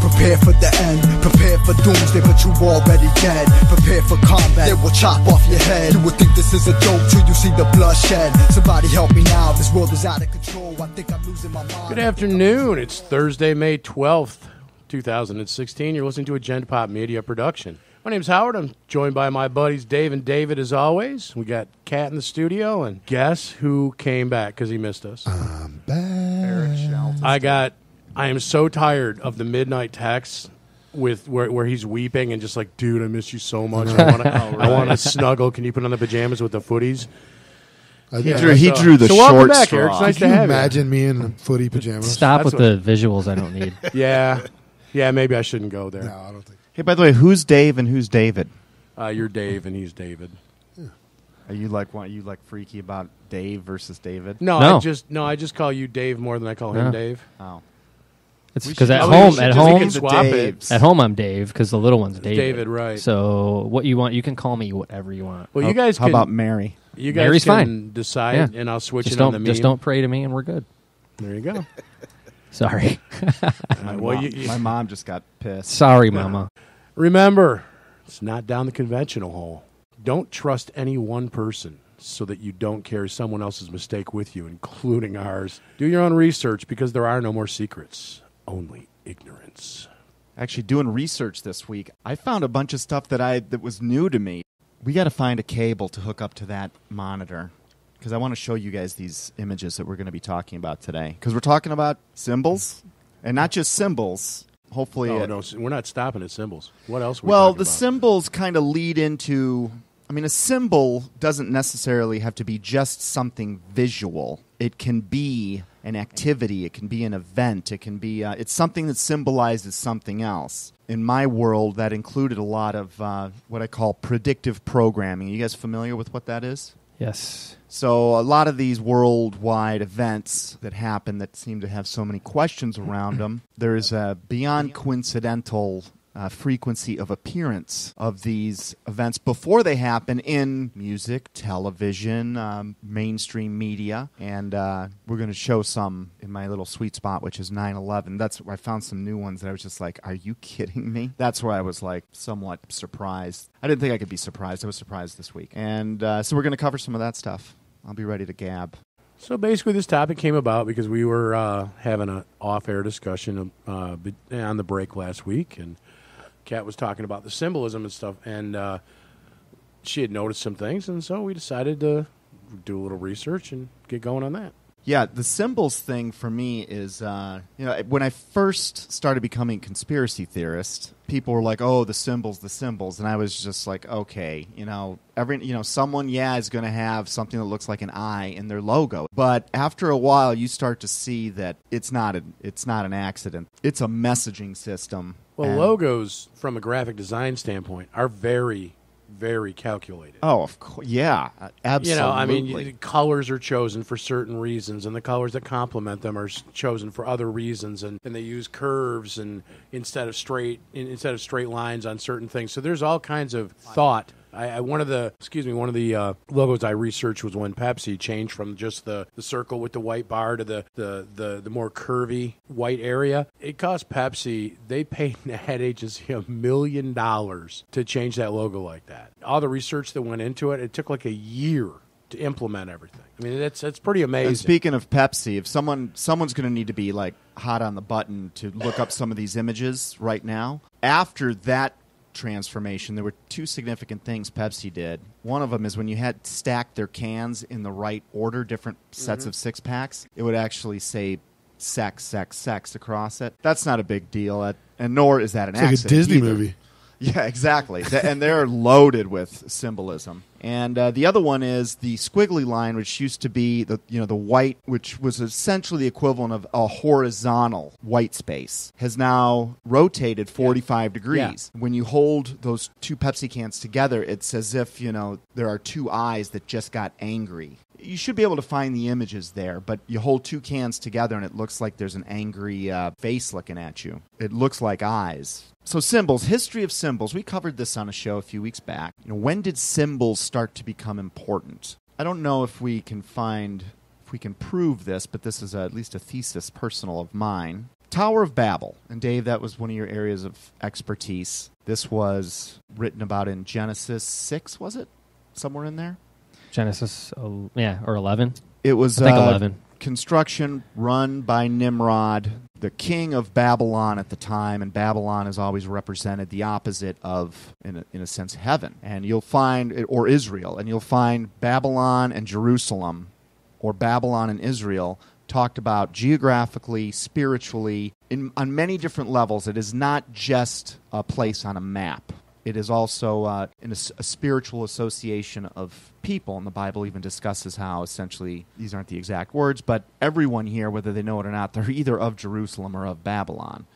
prepare for the end. Prepare for doomsday, but you already dead. Prepare for combat, they will chop off your head. You would think this is a joke till you see the bloodshed. Somebody help me now, this world is out of control. I think I'm losing my mind. Good afternoon. It's Thursday, May 12th, 2016. You're listening to a Gen Pop Media production. My name's Howard. I'm joined by my buddies Dave and David as always. We got Kat in the studio, and guess who came back because he missed us? I'm back. I got. I am so tired of the midnight texts with where, where he's weeping and just like, dude, I miss you so much. I want to. I want to snuggle. Can you put on the pajamas with the footies? I, Yeah. I- drew, he So- drew the so welcome short back, straw. Eric. It's nice Can to you have you. imagine me in footy pajamas? Stop That's with the visuals I don't need. Yeah, yeah. Maybe I shouldn't go there. No, I don't think. Hey, by the way, who's Dave and who's David? Uh, you're Dave and he's David. Are you like what? You like freaky about Dave versus David? No, No. I just no, I just call you Dave more than I call him Yeah. Dave. Oh, It's We because at I mean, we home, at home, swap it. At home, I'm Dave because the little one's David. David, right. So what you want, you can call me whatever you want. Well, you guys How can, about Mary? you guys Mary's can fine. decide, Yeah. and I'll switch just it on don't, the meme. just don't pray to me, and we're good. There you go. Sorry, My, well, mom, you- you- my mom just got pissed. sorry, Mama. Remember, it's not down the conventional hole. Don't trust any one person so that you don't carry someone else's mistake with you, including ours. Do your own research because there are no more secrets, only ignorance. Actually, doing research this week, I found a bunch of stuff that I that was new to me. We got to find a cable to hook up to that monitor because I want to show you guys these images that we're going to be talking about today. Because we're talking about symbols, and not just symbols. Hopefully, Oh, it- no, we're not stopping at symbols. What else? Well, the about? symbols kind of lead into. I mean, a symbol doesn't necessarily have to be just something visual. It can be an activity. It can be an event. It can be. Uh, it's something that symbolizes something else. In my world, that included a lot of uh, what I call predictive programming. you guys familiar with what that is? Yes, So a lot of these worldwide events that happen that seem to have so many questions around them, there's a beyond coincidental uh, frequency of appearance of these events before they happen in music, television, um, mainstream media, and uh, we're going to show some in my little sweet spot, which is 9/11. That's where I found some new ones that I was just like, "Are you kidding me?" That's where I was like somewhat surprised. I didn't think I could be surprised. I was surprised this week, and uh, so we're going to cover some of that stuff. I'll be ready to gab. So basically, this topic came about because we were uh, having an off-air discussion uh, on the break last week, and Kat was talking about the symbolism and stuff, and uh, she had noticed some things, and so we decided to do a little research and get going on that. Yeah, the symbols thing for me is, uh, you know, when I first started becoming a conspiracy theorist, people were like, "Oh, the symbols, the symbols," and I was just like, "Okay, you know, every, you know, someone, yeah, is going to have something that looks like an eye in their logo." But after a while, you start to see that it's not a, it's not an accident. It's a messaging system. Well, And- logos from a graphic design standpoint are very, very calculated. Oh, of course, yeah, uh, absolutely. You know, I mean, y- colors are chosen for certain reasons, and the colors that complement them are chosen for other reasons, and, and they use curves and instead of straight in, instead of straight lines on certain things. So there's all kinds of thought. I, I one of the excuse me one of the uh, logos I researched was when Pepsi changed from just the, the circle with the white bar to the, the, the, the more curvy white area. It cost Pepsi they paid an ad agency a million dollars to change that logo like that. All the research that went into it, it took like a year to implement everything. I mean, that's that's pretty amazing. And speaking of Pepsi, if someone someone's going to need to be like hot on the button to look up some of these images right now. After that transformation, there were two significant things Pepsi did. One of them is when you had stacked their cans in the right order, different sets Mm-hmm. of six packs, it would actually say sex, sex, sex across it. That's not a big deal, at, and nor is that an It's like a. Disney either. movie. Yeah, exactly. And they're loaded with symbolism. And uh, the other one is the squiggly line, which used to be the you know the white, which was essentially the equivalent of a horizontal white space, has now rotated 45 degrees. When you hold those two Pepsi cans together, it's as if you know there are two eyes that just got angry. You should be able to find the images there, but you hold two cans together and it looks like there's an angry uh, face looking at you. It looks like eyes. So symbols, history of symbols. We covered this on a show a few weeks back. You know, when did symbols start to become important? I don't know if we can find if we can prove this, but this is uh at least a thesis personal of mine. Tower of Babel. And Dave, that was one of your areas of expertise. This was written about in Genesis 6, was it? Somewhere in there? Genesis, yeah, or 11. It was I think uh, 11. construction run by Nimrod, the king of Babylon at the time, and Babylon has always represented the opposite of, in a, in a sense, heaven. And you'll find, or Israel, and you'll find Babylon and Jerusalem, or Babylon and Israel, talked about geographically, spiritually, in, on many different levels. It is not just a place on a map. It is also uh, a, spiritual association of people, and the Bible even discusses how essentially these aren't the exact words, but everyone here, whether they know it or not, they're either of Jerusalem or of Babylon.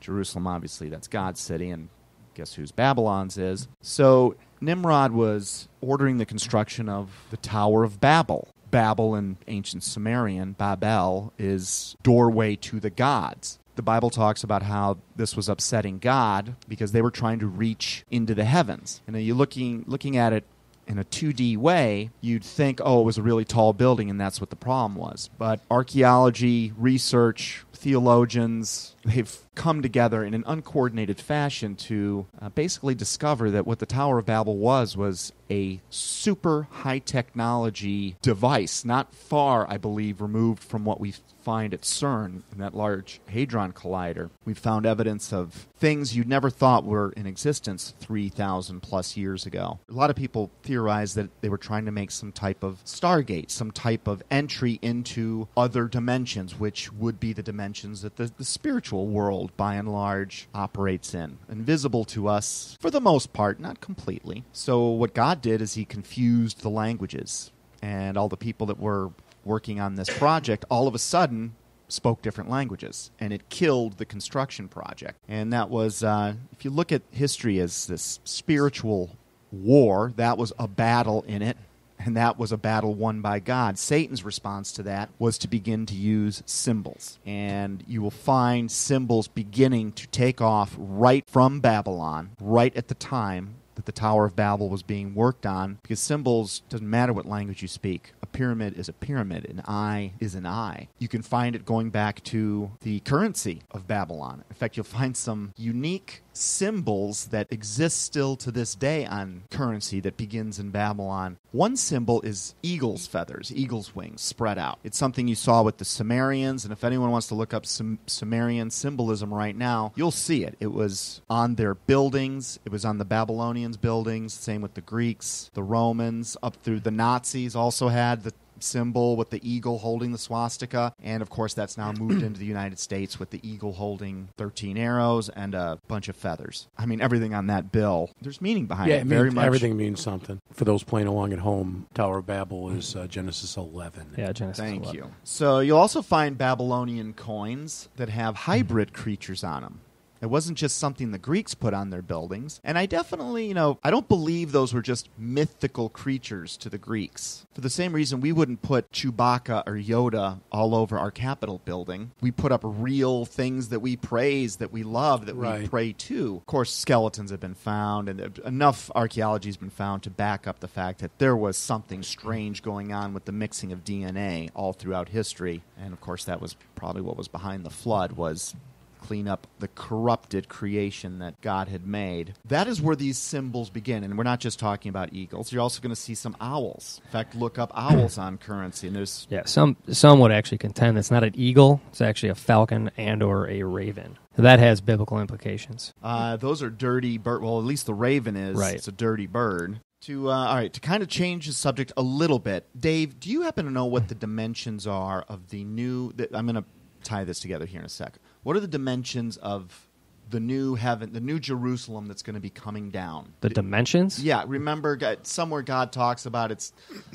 Jerusalem, obviously, that's God's city, and guess whose Babylon's is. So Nimrod was ordering the construction of the Tower of Babel. Babel in ancient Sumerian, Babel, is doorway to the gods. The Bible talks about how this was upsetting God because they were trying to reach into the heavens. And you looking looking at it in a 2D way, you'd think, oh, it was a really tall building and that's what the problem was. But archaeology, research, theologians, they've come together in an uncoordinated fashion to uh, basically discover that what the Tower of Babel was was a super high technology device, not far, I believe, removed from what we find at CERN in that large Hadron Collider. We've found evidence of things you'd never thought were in existence 3,000 plus years ago. A lot of people theorize that they were trying to make some type of Stargate, some type of entry into other dimensions, which would be the dimensions that the, the spiritual world, by and large, operates in. Invisible to us, for the most part, not completely. So, what God did is He confused the languages. And all the people that were working on this project all of a sudden spoke different languages and it killed the construction project and that was uh, if you look at history as this spiritual war that was a battle in it and that was a battle won by God. Satan's response to that was to begin to use symbols. And you will find symbols beginning to take off right from Babylon, right at the time that the Tower of Babel was being worked on, because symbols doesn't matter what language you speak. A pyramid is a pyramid, an eye is an eye. You can find it going back to the currency of Babylon. In fact, you'll find some unique symbols that exist still to this day on currency that begins in Babylon. One symbol is eagle's feathers, eagle's wings spread out. It's something you saw with the Sumerians, and if anyone wants to look up Sum- Sumerian symbolism right now, you'll see it. It was on their buildings, it was on the Babylonians' buildings, same with the Greeks, the Romans, up through the Nazis also had the symbol with the eagle holding the swastika. And of course, that's now moved into the United States with the eagle holding 13 arrows and a bunch of feathers. I mean, everything on that bill, there's meaning behind Yeah, it. it Very means, much. everything means something. For those playing along at home, Tower of Babel is uh, Genesis 11. Yeah, Genesis. Thank 11. you. So you'll also find Babylonian coins that have hybrid creatures on them. It wasn't just something the Greeks put on their buildings. And I definitely, you know, I don't believe those were just mythical creatures to the Greeks. For the same reason, we wouldn't put Chewbacca or Yoda all over our Capitol building. We put up real things that we praise, that we love, that we pray to. Of course, skeletons have been found, and enough archaeology has been found to back up the fact that there was something strange going on with the mixing of DNA all throughout history. And of course, that was probably what was behind the flood was clean up the corrupted creation that God had made. That is where these symbols begin. And we're not just talking about eagles. You're also going to see some owls. In fact, look up owls on currency, and there's Yeah, some some would actually contend it's not an eagle; it's actually a falcon and or a raven. That has biblical implications. Uh, those are dirty bird. Well, at least the raven is. Right. It's a dirty bird. To uh, all right, to kind of change the subject a little bit, Dave, do you happen to know what the dimensions are of the new? The, I'm going to tie this together here in a sec. What are the dimensions of the new heaven, the new Jerusalem that's going to be coming down? The dimensions. Yeah, remember God, somewhere God talks about it's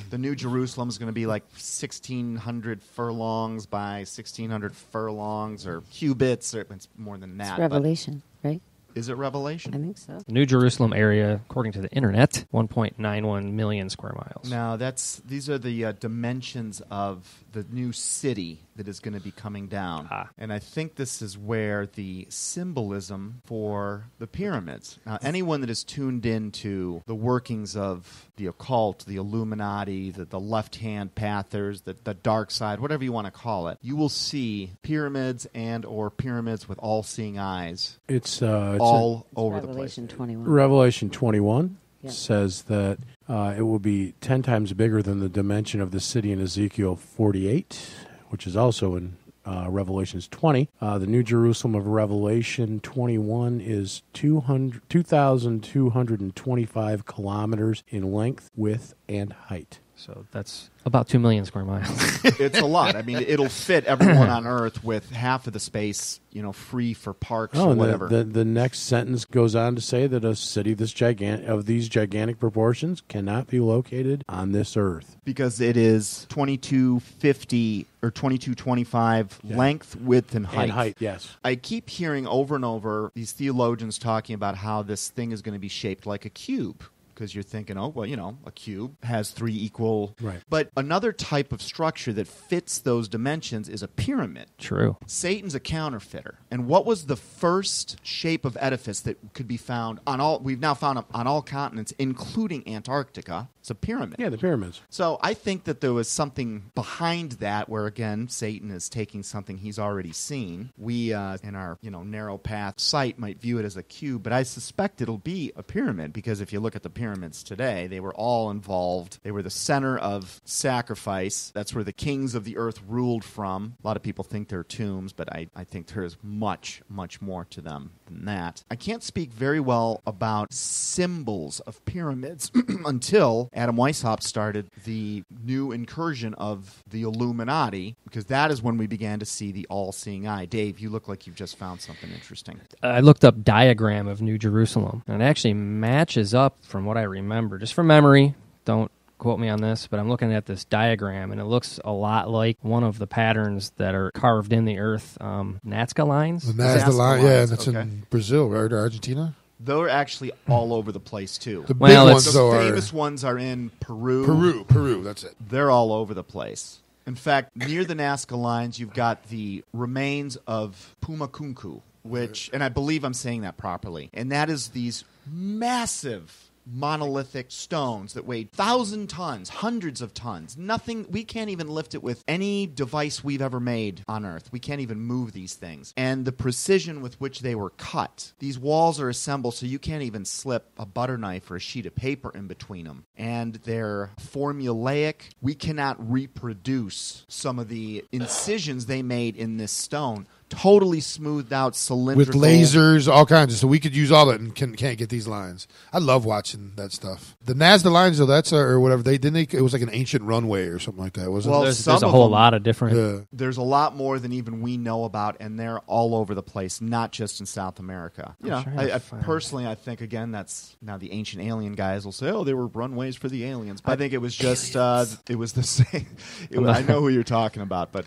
the new Jerusalem is going to be like 1600 furlongs by 1600 furlongs or cubits or it's more than that. It's but- Revelation, right? Is it Revelation? I think so. New Jerusalem area, according to the internet, 1.91 million square miles. Now, that's these are the uh, dimensions of the new city that is going to be coming down. Ah. And I think this is where the symbolism for the pyramids. Now, anyone that is tuned into the workings of the occult, the Illuminati, the, the left-hand pathers, the, the dark side, whatever you want to call it, you will see pyramids and or pyramids with all-seeing eyes It's, uh, it's all It's over the place. Revelation 21. Revelation 21 Says that uh, it will be 10 times bigger than the dimension of the city in Ezekiel 48, which is also in uh, Revelations 20. Uh, the New Jerusalem of Revelation 21 is 200 2,225 kilometers in length, width, and height. So that's about 2 million square miles. it's a lot. I mean, it'll fit everyone on Earth with half of the space, you know, free for parks Oh, or and the, whatever. the the next sentence goes on to say that a city this gigantic of these gigantic proportions cannot be located on this earth. because it is 2250 or 2225 Yeah. length, width, and height. And height, yes. I keep hearing over and over these theologians talking about how this thing is going to be shaped like a cube. Because you're thinking, oh, well, you know, a cube has three equal. Right. But another type of structure that fits those dimensions is a pyramid. True. Satan's a counterfeiter. And what was the first shape of edifice that could be found on all? We've now found on all continents, including Antarctica. It's a pyramid. Yeah, the pyramids. So I think that there was something behind that, where again Satan is taking something he's already seen. We, uh, in our you know narrow path sight, might view it as a cube, but I suspect it'll be a pyramid because if you look at the pyramids today, they were all involved. They were the center of sacrifice. That's where the kings of the earth ruled from. A lot of people think they're tombs, but I, I think there is much, much more to them than that. I can't speak very well about symbols of pyramids until Adam Weishaupt started the new incursion of the Illuminati, because that is when we began to see the all seeing eye. Dave, you look like you've just found something interesting. I looked up diagram of New Jerusalem, and it actually matches up from what I remember, just from memory. Don't quote me on this, but I'm looking at this diagram, and it looks a lot like one of the patterns that are carved in the earth, um, Nazca lines. The Nazca Nazca line, yeah, lines, that's okay. in Brazil, right, or Argentina. They're actually all over the place, too. The Well, big it's- ones, the though, are famous ones are in Peru. Peru. Peru, that's it. They're all over the place. In fact, near the Nazca lines, you've got the remains of Puma Pumakunku, which, and I believe I'm saying that properly, and that is these massive monolithic stones that weighed thousand tons, hundreds of tons. Nothing. We can't even lift it with any device we've ever made on Earth. We can't even move these things. And the precision with which they were cut. These walls are assembled so you can't even slip a butter knife or a sheet of paper in between them. And they're formulaic. We cannot reproduce some of the incisions they made in this stone. Totally smoothed out, cylindrical With lasers, all kinds of. So we could use all that and can, can't get these lines. I love watching that stuff. The Nazca lines, though, that's uh, or whatever they didn't. They, it was like an ancient runway or something like that, wasn't Well, it? there's, there's a whole them- lot of different. Yeah. there's a lot more than even we know about, and they're all over the place, not just in South America. You I'm know, trying I, I personally, I think again that's now the ancient alien guys will say, "Oh, they were runways for the aliens." But I think it was just uh, it was the same. It was, I know who you're talking about, but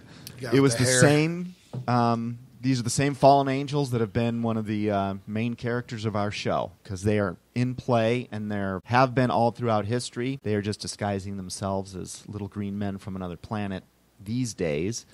it was the the same. Um, these are the same fallen angels that have been one of the uh, main characters of our show because they are in play and there have been all throughout history. They are just disguising themselves as little green men from another planet these days.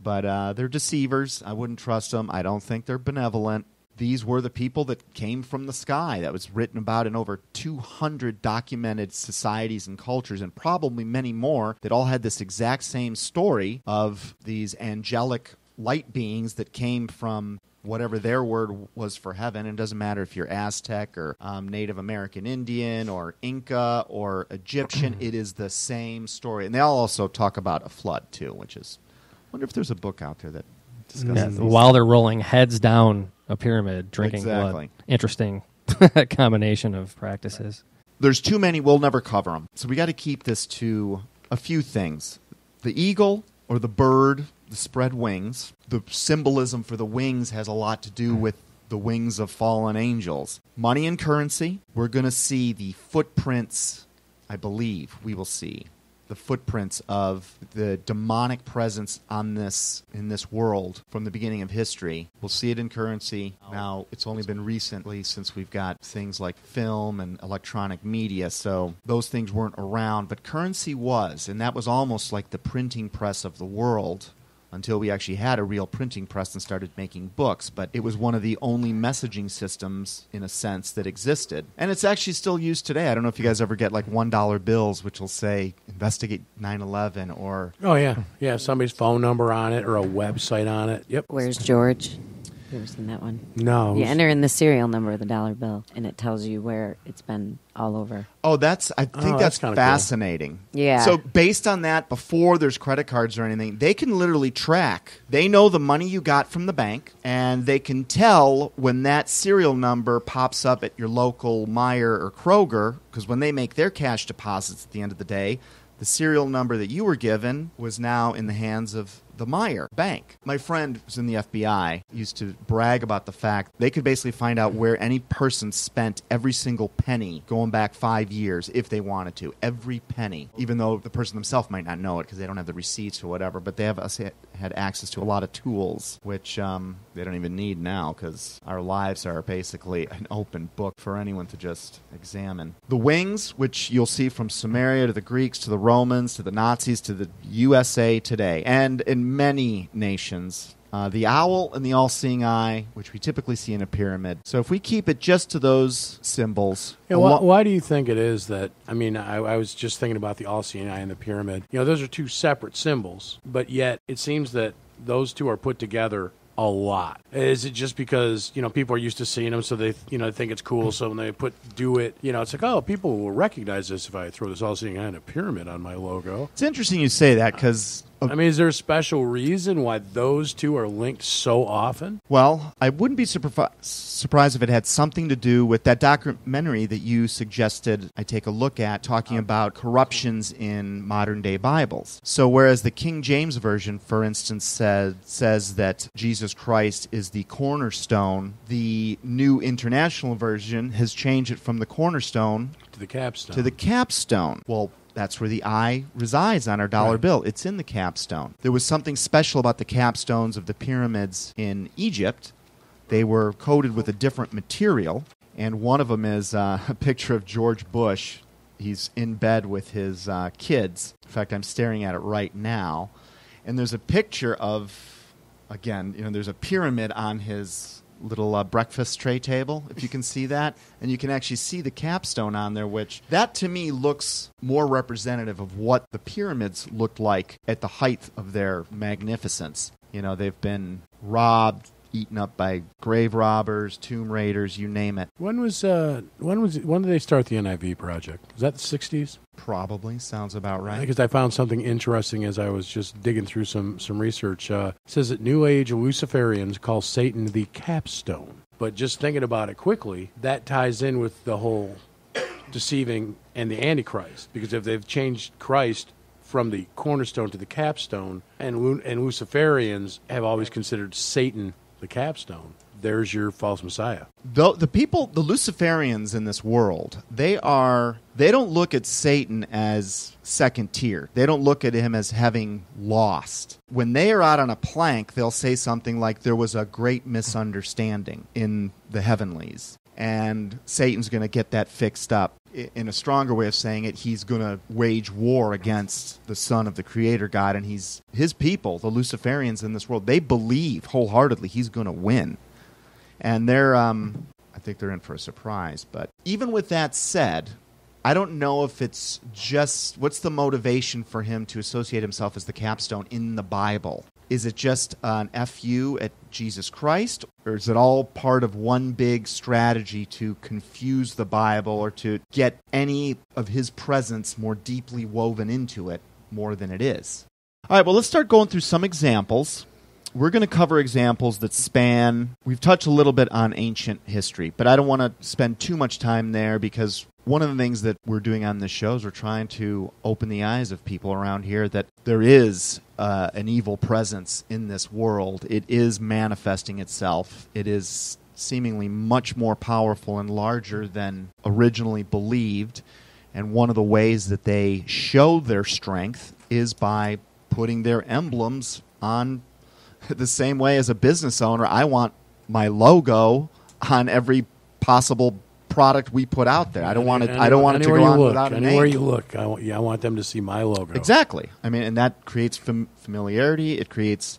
But uh, they're deceivers. I wouldn't trust them. I don't think they're benevolent. These were the people that came from the sky. That was written about in over 200 documented societies and cultures, and probably many more that all had this exact same story of these angelic light beings that came from whatever their word was for heaven. And it doesn't matter if you're Aztec or um, Native American Indian or Inca or Egyptian, it is the same story. And they all also talk about a flood, too, which is. I wonder if there's a book out there that discusses Yeah, while they're rolling heads down a pyramid, drinking Exactly. blood. Interesting combination of practices. there's too many we'll never cover them so we got to keep this to a few things the eagle or the bird the spread wings. The symbolism for the wings has a lot to do mm. with the wings of fallen angels. Money and currency we're going to see the footprints i believe we will see the footprints of the demonic presence on this in this world from the beginning of history. We'll see it in currency. Now, it's only been recently since we've got things like film and electronic media, so those things weren't around, but currency was, and that was almost like the printing press of the world until we actually had a real printing press and started making books. But it was one of the only messaging systems, in a sense, that existed. And it's actually still used today. I don't know if you guys ever get like $1 bills, which will say investigate 9 11 or. Oh yeah, yeah. Somebody's phone number on it or a website on it. Yep. Where's George? You ever seen that one? No. You enter in the serial number of the dollar bill, and it tells you where it's been all over. Oh, that's I think Oh, that's that's, kinda cool. fascinating. Yeah. So based on that, before there's credit cards or anything, they can literally track. They know the money you got from the bank, and they can tell when that serial number pops up at your local Meijer or Kroger, because when they make their cash deposits at the end of the day, the serial number that you were given was now in the hands of the Meijer Bank. My friend who's in the FBI used to brag about the fact they could basically find out where any person spent every single penny going back five years if they wanted to. Every penny, even though the person themselves might not know it because they don't have the receipts or whatever, but they have us had access to a lot of tools which um, they don't even need now because our lives are basically an open book for anyone to just examine. The wings, which you'll see from Sumeria to the Greeks to the Romans to the Nazis to the USA today, and in many nations. Uh, the owl and the all seeing eye, which we typically see in a pyramid. So if we keep it just to those symbols. Yeah, why, why do you think it is that? I mean, I, I was just thinking about the all-seeing eye and the pyramid. You know, those are two separate symbols, but yet it seems that those two are put together a lot. Is it just because you know people are used to seeing them, so they you know think it's cool? So when they put do it, you know, it's like oh, people will recognize this if I throw this all-seeing eye and a pyramid on my logo. It's interesting you say that because I mean, is there a special reason why those two are linked so often? Well, I wouldn't be surpri- surprised if it had something to do with that documentary that you suggested I take a look at talking about corruptions in modern day Bibles. So, whereas the King James Version, for instance, said, says that Jesus Christ is the cornerstone, the New International Version has changed it from the cornerstone To the capstone. to the capstone. Well, that's where the eye resides on our dollar Right. bill. It's in the capstone. There was something special about the capstones of the pyramids in Egypt. They were coated with a different material, and one of them is uh, a picture of George Bush. He's in bed with his uh, kids. In fact, I'm staring at it right now. And there's a picture of, again, you know, there's a pyramid on his little uh, breakfast tray table, if you can see that. And you can actually see the capstone on there, which that to me looks more representative of what the pyramids looked like at the height of their magnificence. You know, they've been robbed, eaten up by grave robbers, tomb raiders, you name it. when was uh, when was when did they start the NIV project? Was that the '60s? Probably sounds about right. Because I found something interesting as I was just digging through some some research. Uh, it says that New Age Luciferians call Satan the capstone. But just thinking about it quickly, that ties in with the whole deceiving and the Antichrist. Because if they've changed Christ from the cornerstone to the capstone, and and Luciferians have always considered Satan the capstone, there's your false messiah. the, the people the luciferians in this world they are they don't look at satan as second tier. They don't look at him as having lost. When they are out on a plank they'll say something like there was a great misunderstanding in the heavenlies and satan's going to get that fixed up in a stronger way of saying it he's going to wage war against the son of the creator god and he's his people the luciferians in this world they believe wholeheartedly he's going to win and they're um, I think they're in for a surprise. But even with that said, I don't know if it's just what's the motivation for him to associate himself as the capstone in the Bible. Is it just an fu at Jesus Christ, or is it all part of one big strategy to confuse the Bible or to get any of his presence more deeply woven into it more than it is? All right, well, let's start going through some examples we're going to cover examples that span we've touched a little bit on ancient history but i don't want to spend too much time there because one of the things that we're doing on this show is we're trying to open the eyes of people around here that there is uh, an evil presence in this world. It is manifesting itself. It is seemingly much more powerful and larger than originally believed. And one of the ways that they show their strength is by putting their emblems on the same way as a business owner. I want my logo on every possible product we put out there. I don't want it. I don't want it to go on look, without a Anywhere you look, I want, yeah, I want them to see my logo. Exactly. I mean, and that creates fam- familiarity. It creates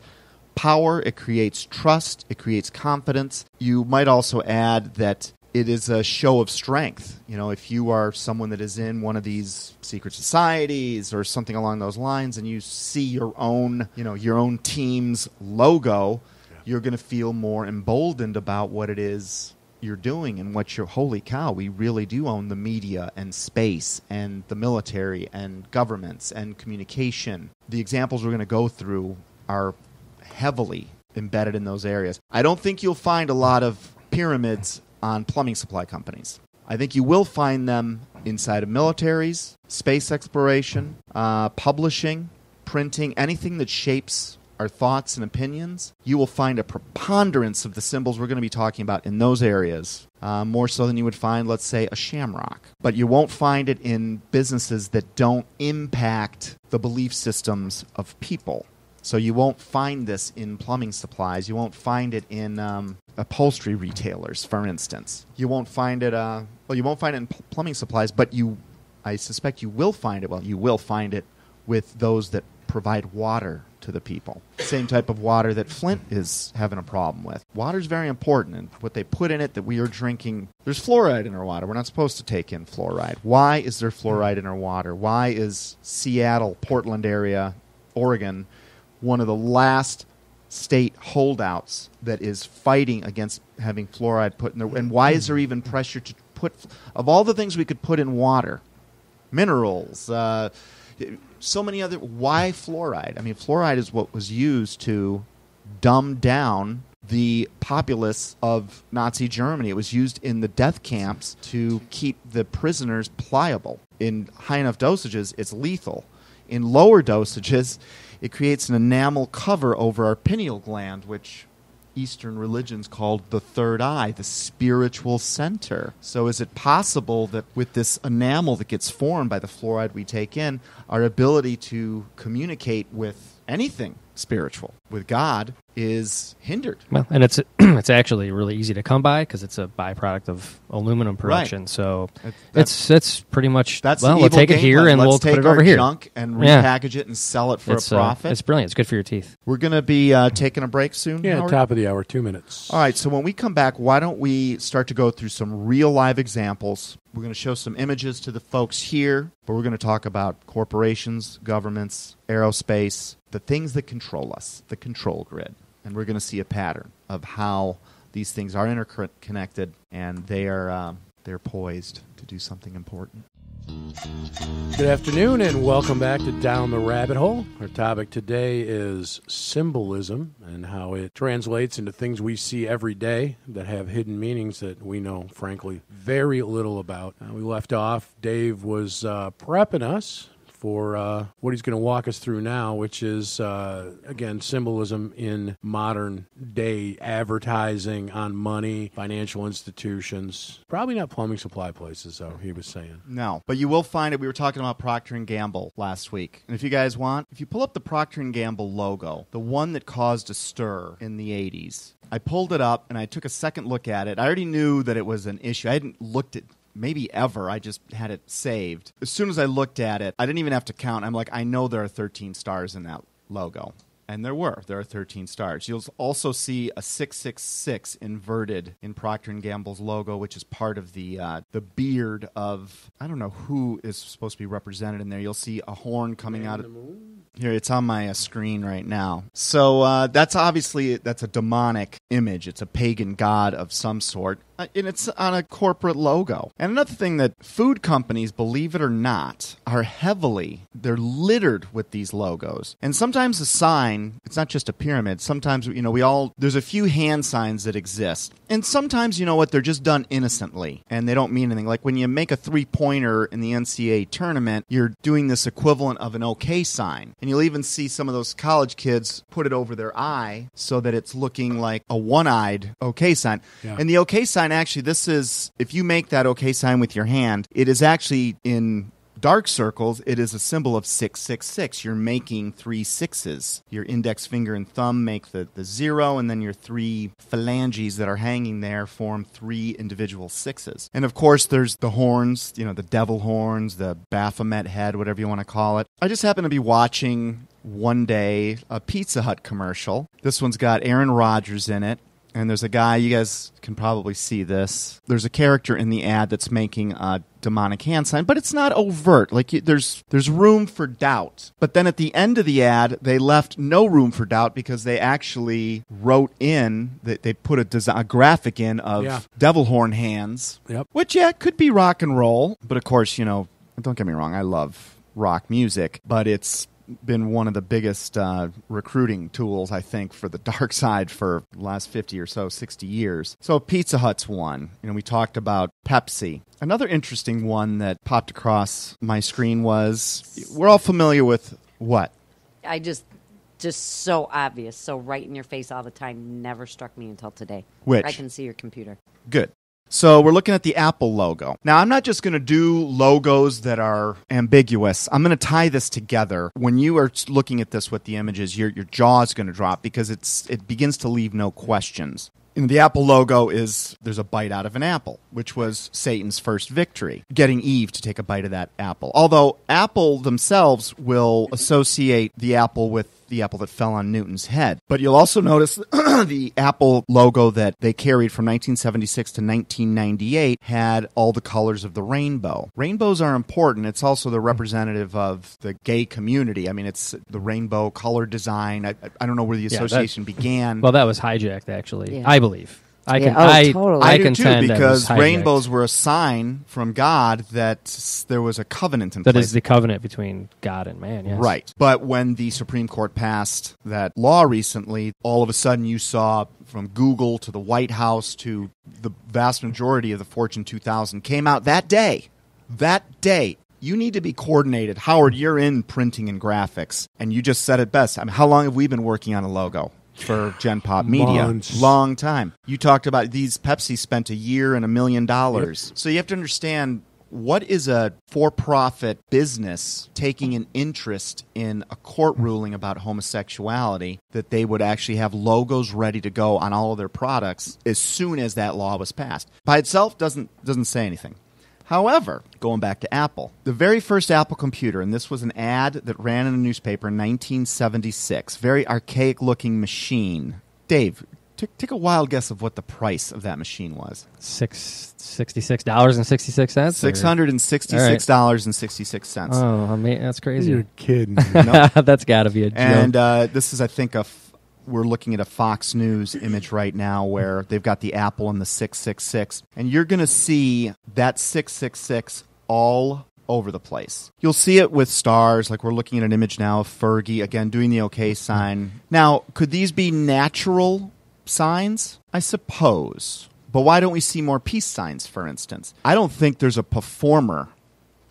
power. It creates trust. It creates confidence. You might also add that it is a show of strength. You know, if you are someone that is in one of these secret societies or something along those lines, and you see your own, you know, your own team's logo, you're going to feel more emboldened about what it is you're doing and what you're holy cow we really do own the media and space and the military and governments and communication. The examples we're going to go through are heavily embedded in those areas. I don't think you'll find a lot of pyramids on plumbing supply companies. I think you will find them inside of militaries space exploration uh, publishing printing anything that shapes our thoughts and opinions, you will find a preponderance of the symbols we're going to be talking about in those areas, uh, more so than you would find, let's say, a shamrock. But you won't find it in businesses that don't impact the belief systems of people. So you won't find this in plumbing supplies. You won't find it in um, upholstery retailers, for instance. You won't find it. Uh, well, you won't find it in pl- plumbing supplies, but you, I suspect, you will find it. Well, you will find it with those that provide water to the people. Same type of water that Flint is having a problem with. Water is very important, and what they put in it that we are drinking. There's fluoride in our water. We're not supposed to take in fluoride. Why is there fluoride in our water? Why is Seattle, Portland area, Oregon, one of the last state holdouts that is fighting against having fluoride put in there? And why is there even pressure to put of all the things we could put in water, minerals? Uh, so many other why fluoride? I mean fluoride is what was used to dumb down the populace of nazi germany. It was used in the death camps to keep the prisoners pliable. In high enough dosages it's lethal. In lower dosages it creates an enamel cover over our pineal gland which Eastern religions called the third eye, the spiritual center. So, is it possible that with this enamel that gets formed by the fluoride we take in, our ability to communicate with anything spiritual, with God, is hindered? Well, and it's it's actually really easy to come by because it's a byproduct of aluminum production. So That- it's it's pretty much That's well. the We'll take it here plan. and Let's we'll take put it our over here. junk and Yeah. repackage it and sell it for It's a uh, profit. it's brilliant. It's good for your teeth. We're going to be uh, taking a break soon. Yeah, Howard? top of the hour, two minutes. All right, so when we come back, why don't we start to go through some real live examples? We're going to show some images to the folks here, but we're going to talk about corporations, governments, aerospace, the things that control us, the control grid. And we're going to see a pattern of how these things are interconnected and they are um, they're poised to do something important. Good afternoon, and welcome back to Down the Rabbit Hole. Our topic today is symbolism and how it translates into things we see every day that have hidden meanings that we know, frankly, very little about. Uh, we left off, Dave was uh, prepping us for uh, what he's going to walk us through now, which is, uh, again, symbolism in modern day advertising on money, financial institutions. Probably not plumbing supply places, though, he was saying. No, but you will find it. We were talking about Procter Gamble last week, and if you guys want, if you pull up the Procter Gamble logo, the one that caused a stir in the '80s, I pulled it up and I took a second look at it. I already knew that it was an issue. I hadn't looked at maybe ever. I just had it saved. As soon as I looked at it, I didn't even have to count. I'm like, I know there are 13 stars in that logo. And there were. There are 13 stars. You'll also see a 666 inverted in Procter and Gamble's logo, which is part of the uh, the beard of I don't know who is supposed to be represented in there. You'll see a horn coming out of here. It's on my uh, screen right now. So uh, that's obviously that's a demonic image. It's a pagan god of some sort, uh, and it's on a corporate logo. And another thing that food companies, believe it or not, are heavily they're littered with these logos. And sometimes a sign, it's not just a pyramid. Sometimes you know we all there's a few hand signs that exist, and sometimes you know what they're just done innocently and they don't mean anything. Like when you make a three pointer in the NCAA tournament, you're doing this equivalent of an OK sign. And you'll even see some of those college kids put it over their eye so that it's looking like a one eyed OK sign. Yeah. And the OK sign actually, this is if you make that okay sign with your hand, it is actually in dark circles. It is a symbol of six six six. You're making three sixes. Your index finger and thumb make the the zero, and then your three phalanges that are hanging there form three individual sixes. And of course, there's the horns. You know, the devil horns, the Baphomet head, whatever you want to call it. I just happen to be watching one day a Pizza Hut commercial. This one's got Aaron Rodgers in it. And there's a guy, you guys can probably see this. There's a character in the ad that's making a demonic hand sign, but it's not overt. Like there's there's room for doubt. But then at the end of the ad, they left no room for doubt because they actually wrote in that they put a, desi a graphic in of Yeah. devil horn hands, Yep. which yeah could be rock and roll. But of course, you know, don't get me wrong, I love rock music, but it's been one of the biggest uh, recruiting tools, I think, for the dark side for the last 50 or so, 60 years. So Pizza Hut's one. You know, we talked about Pepsi. Another interesting one that popped across my screen was we're all familiar with what? I just, just so obvious, so right in your face all the time. Never struck me until today. Which? I can see your computer. Good. So we're looking at the Apple logo. Now, I'm not just going to do logos that are ambiguous. I'm going to tie this together. When you are looking at this with the images, your your jaw is going to drop because it's it begins to leave no questions. And the Apple logo is there's a bite out of an apple, which was Satan's first victory, getting Eve to take a bite of that apple. Although Apple themselves will associate the apple with the apple that fell on Newton's head. But you'll also notice the Apple logo that they carried from 1976 to 1998 had all the colors of the rainbow. Rainbows are important. It's also the representative of the gay community. I mean, it's the rainbow color design. I, I don't know where the that- association began. Well, that was hijacked, actually. Yeah. I believe. I Yeah, can. oh, I, totally. I, I, do too contend that was because hijacked. rainbows were a sign from God that s- there was a covenant in That place. is the covenant between God and man. Yes. Right. But when the Supreme Court passed that law recently, all of a sudden you saw from Google to the White House to the vast majority of the Fortune 2000 came out that day. That day. You need to be coordinated. Howard, you're in printing and graphics, and you just said it best. I mean, how long have we been working on a logo? For Gen Pop Media, Months. long time. You talked about these Pepsi spent a year and a million dollars. So you have to understand what is a for profit business taking an interest in a court ruling about homosexuality that they would actually have logos ready to go on all of their products as soon as that law was passed? By itself doesn't doesn't say anything. However, going back to Apple, the very first Apple computer, and this was an ad that ran in a newspaper in 1976, very archaic looking machine. Dave, t- take a wild guess of what the price of that machine was. Six sixty-six dollars and sixty-six cents. Six hundred and sixty-six dollars and sixty-six cents. Oh, I mean, that's crazy. You're kidding. No. that's got to be a joke. And uh, this is, I think, a f- we're looking at a Fox News image right now where they've got the Apple and the six six six, and you're going to see that six six six all over the place. You'll see it with stars, like we're looking at an image now of Fergie again doing the OK sign. Now, could these be natural signs? I suppose. But why don't we see more peace signs, for instance? I don't think there's a performer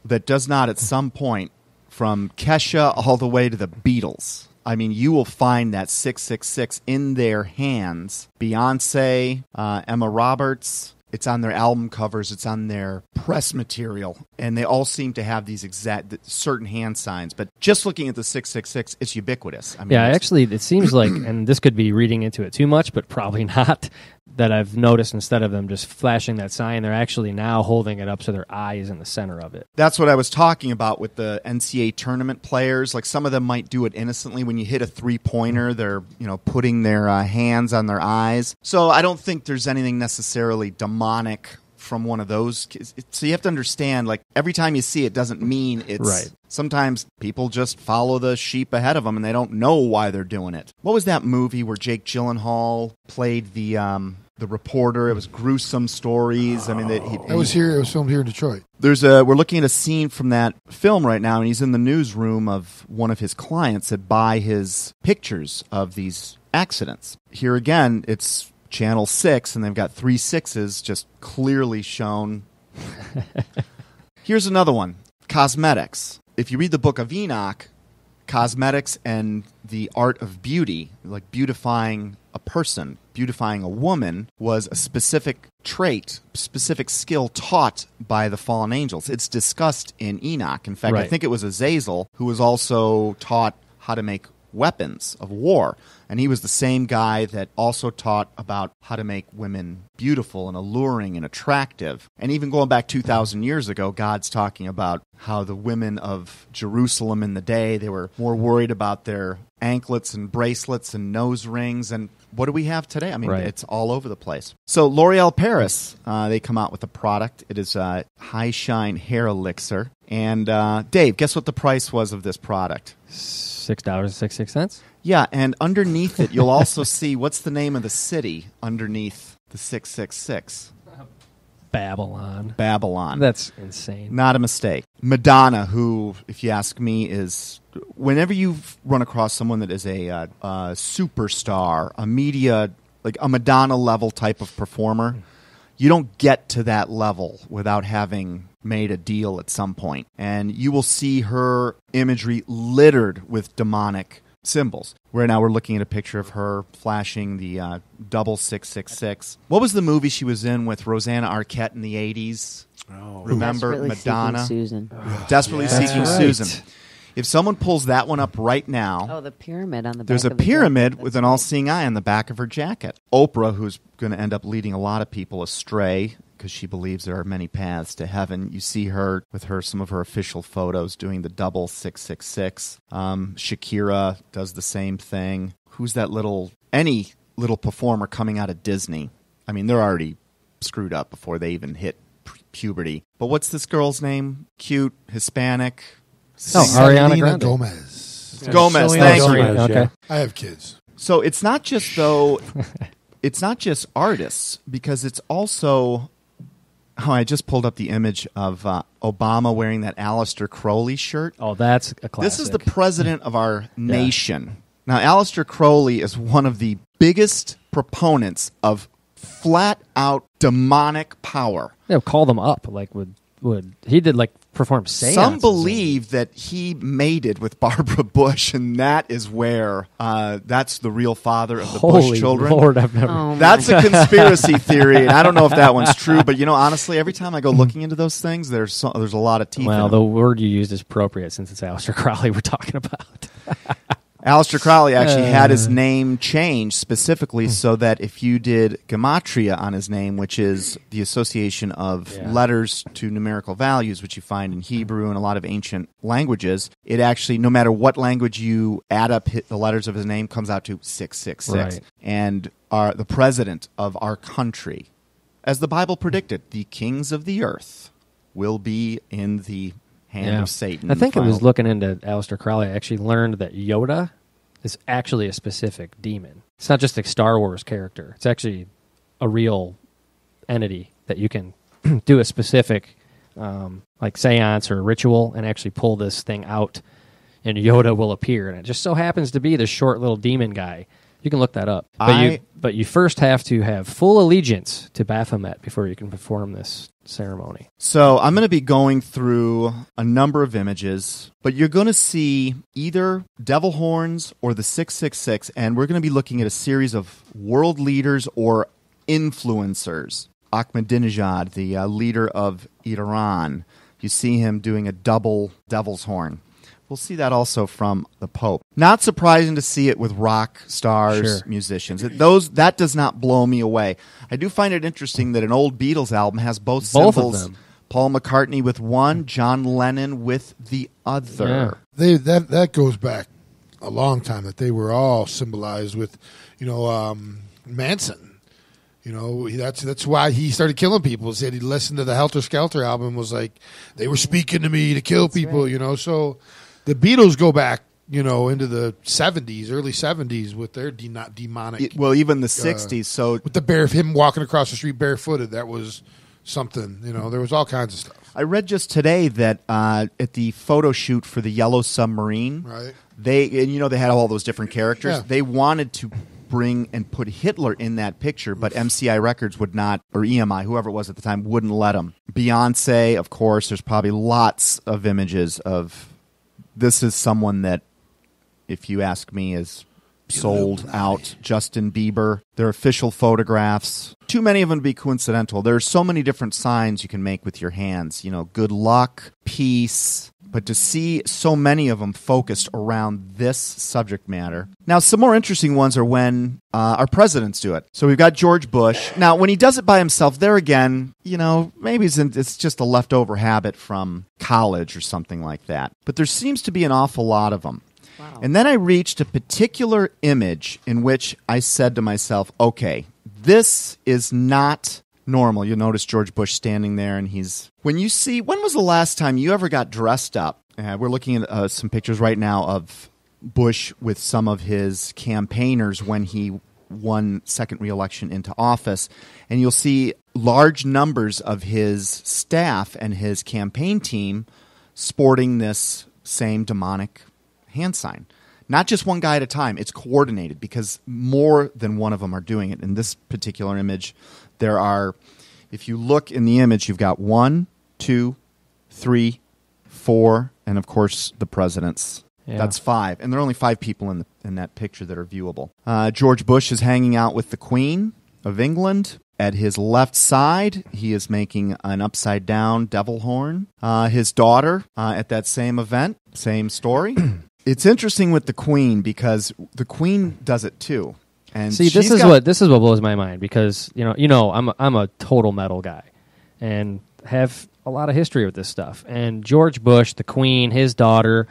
that does not at some point from Kesha all the way to the Beatles. I mean, you will find that 666 in their hands. Beyonce, uh, Emma Roberts, it's on their album covers, it's on their press material, and they all seem to have these exact certain hand signs. But just looking at the 666, it's ubiquitous. I mean, yeah, actually, it seems like, and this could be reading into it too much, but probably not. That I've noticed instead of them just flashing that sign, they're actually now holding it up so their eye is in the center of it. That's what I was talking about with the NCAA tournament players. Like some of them might do it innocently. When you hit a three pointer, they're you know putting their uh, hands on their eyes. So I don't think there's anything necessarily demonic from one of those. So you have to understand, like every time you see it, doesn't mean it's Right. Sometimes people just follow the sheep ahead of them and they don't know why they're doing it. What was that movie where Jake Gyllenhaal played the um, the reporter? It was gruesome stories. I mean, that he, I was here. It was filmed here in Detroit. there's a we're looking at a scene from that film right now and he's in the newsroom of one of his clients that buy his pictures of these accidents here again it's channel 6 and they've got three sixes just clearly shown here's another one cosmetics if you read the book of enoch cosmetics and the art of beauty, like beautifying a person, beautifying a woman, was a specific trait, specific skill taught by the fallen angels. It's discussed in Enoch. In fact, I think it was Azazel who was also taught how to make weapons of war. And he was the same guy that also taught about how to make women beautiful and alluring and attractive. And even going back 2,000 years ago, God's talking about how the women of Jerusalem in the day, they were more worried about their anklets and bracelets and nose rings. And what do we have today? I mean, Right. it's all over the place. So L'Oreal Paris, uh, they come out with a product. It is a high shine hair elixir. And uh, Dave, guess what the price was of this product? Six dollars and six six cents. Yeah, and underneath it, you'll also see what's the name of the city underneath the 666? Babylon. Babylon. That's insane. Not a mistake. Madonna, who, if you ask me, is whenever you run across someone that is a, uh, a superstar, a media, like a Madonna level type of performer, you don't get to that level without having made a deal at some. And you will see her imagery littered with demonic symbols. Where now we're looking at a picture of her flashing the uh, double six six six. What was the movie she was in with Rosanna Arquette in the eighties? Oh. Remember Desperately Seeking Madonna? Susan. Desperately That's Seeking right. Susan. If someone pulls that one up right now, Oh, the pyramid on the there's a of the pyramid jacket. with an all-seeing eye on the back of her jacket. Oprah, who's going to end up leading a lot of people astray because she believes there are many paths to heaven. You see her with her some of her official photos doing the double six six six. Um, Shakira does the same thing. Who's that little any little performer coming out of Disney? I mean, they're already screwed up before they even hit puberty. But what's this girl's name? Cute, Hispanic. Oh, Ariana Selena Grande. Gomez. Gomez, Selena thank you. Okay. I have kids. So it's not just though it's not just artists because it's also oh I just pulled up the image of uh, Obama wearing that Aleister Crowley shirt. Oh, that's a classic. This is the president of our nation. Now Aleister Crowley is one of the biggest proponents of flat out demonic power. Yeah, call them up. Like would would he did like perform seances. Some believe that he mated with Barbara Bush, and that is where uh, that's the real father of the Holy Bush children. Lord, I've never. Oh, That's a conspiracy theory, and I don't know if that one's true. But you know, honestly, every time I go looking into those things, there's so, there's a lot of teeth. well, in the them. word you used is appropriate since it's Aleister Crowley we're talking about. Aleister Crowley actually had his Uh. name changed specifically so that if you did gematria on his name, which is the association of Yeah. letters to numerical values, which you find in Hebrew and a lot of ancient languages, it actually, no matter what language you add up the letters of his name, comes out to six six six. Right. And our the president of our country, as the Bible predicted, the kings of the earth will be in the hand of Satan. I think I was looking into Aleister Crowley. I actually learned that Yoda is actually a specific demon. It's not just a Star Wars character. It's actually a real entity that you can do a specific um, like seance or ritual and actually pull this thing out, and Yoda will appear. And it just so happens to be this short little demon guy. You can look that up, but I- you but you first have to have full allegiance to Baphomet before you can perform this ceremony. So I'm going to be going through a number of images, but you're going to see either devil horns or the 666, and we're going to be looking at a series of world leaders or influencers. Ahmadinejad, the uh, leader of Iran, you see him doing a double devil's horn. We'll see that also from the Pope. Not surprising to see it with rock stars, Sure. musicians. It, those that does not blow me away. I do find it interesting that an old Beatles album has both Both of symbols. them. Paul McCartney with one, John Lennon with the other. Yeah. They that that goes back a long time that they were all symbolized with, you know, um, Manson. You know, that's that's why he started killing people. He said he listened to the Helter Skelter album was like they were speaking to me to kill people. You know, so the Beatles go back, you know, into the seventies, early seventies with their de- not demonic. It- well, even the '60s. So with the bare him walking across the street barefooted, that was something. You know, there was all kinds of stuff. I read just today that uh, at the photo shoot for the Yellow Submarine, Right. They and you know they had all those different characters. Yeah. They wanted to bring and put Hitler in that picture, but MCI Records would not, or EMI, whoever it was at the time, wouldn't let them. Beyonce, of course. There's probably lots of images of this is someone that if you ask me, is sold out. Justin Bieber, their official photographs. Too many of them to be coincidental. There are so many different signs you can make with your hands. You know, good luck, peace. But to see so many of them focused around this subject matter. Now, some more interesting ones are when uh, our presidents do it. So we've got George Bush. Now, when he does it by himself, there again, you know, maybe it's, it's just a leftover habit from college or something like that. But there seems to be an awful lot of them. Wow. And then I reached a particular image in which I said to myself, okay, this is not normal. You'll notice George Bush standing there, and he's. When you see. When was the last time you ever got dressed up? Uh, we're looking at uh, some pictures right now of Bush with some of his campaigners when he won second reelection into office. And you'll see large numbers of his staff and his campaign team sporting this same demonic hand sign. Not just one guy at a time, it's coordinated because more than one of them are doing it. In this particular image, there are, if you look in the image, you've got one, two, three, four, and of course the president's. Yeah. That's five, and there are only five people in the, in that picture that are viewable. Uh, George Bush is hanging out with the Queen of England. At his left side, he is making an upside down devil horn. Uh, his daughter uh, at that same event, same story. it's interesting with the Queen because the Queen does it too. And See, this is what this is what blows my mind because you know you know I'm a, I'm a total metal guy, and have a lot of history with this stuff. And George Bush, the Queen, his daughter,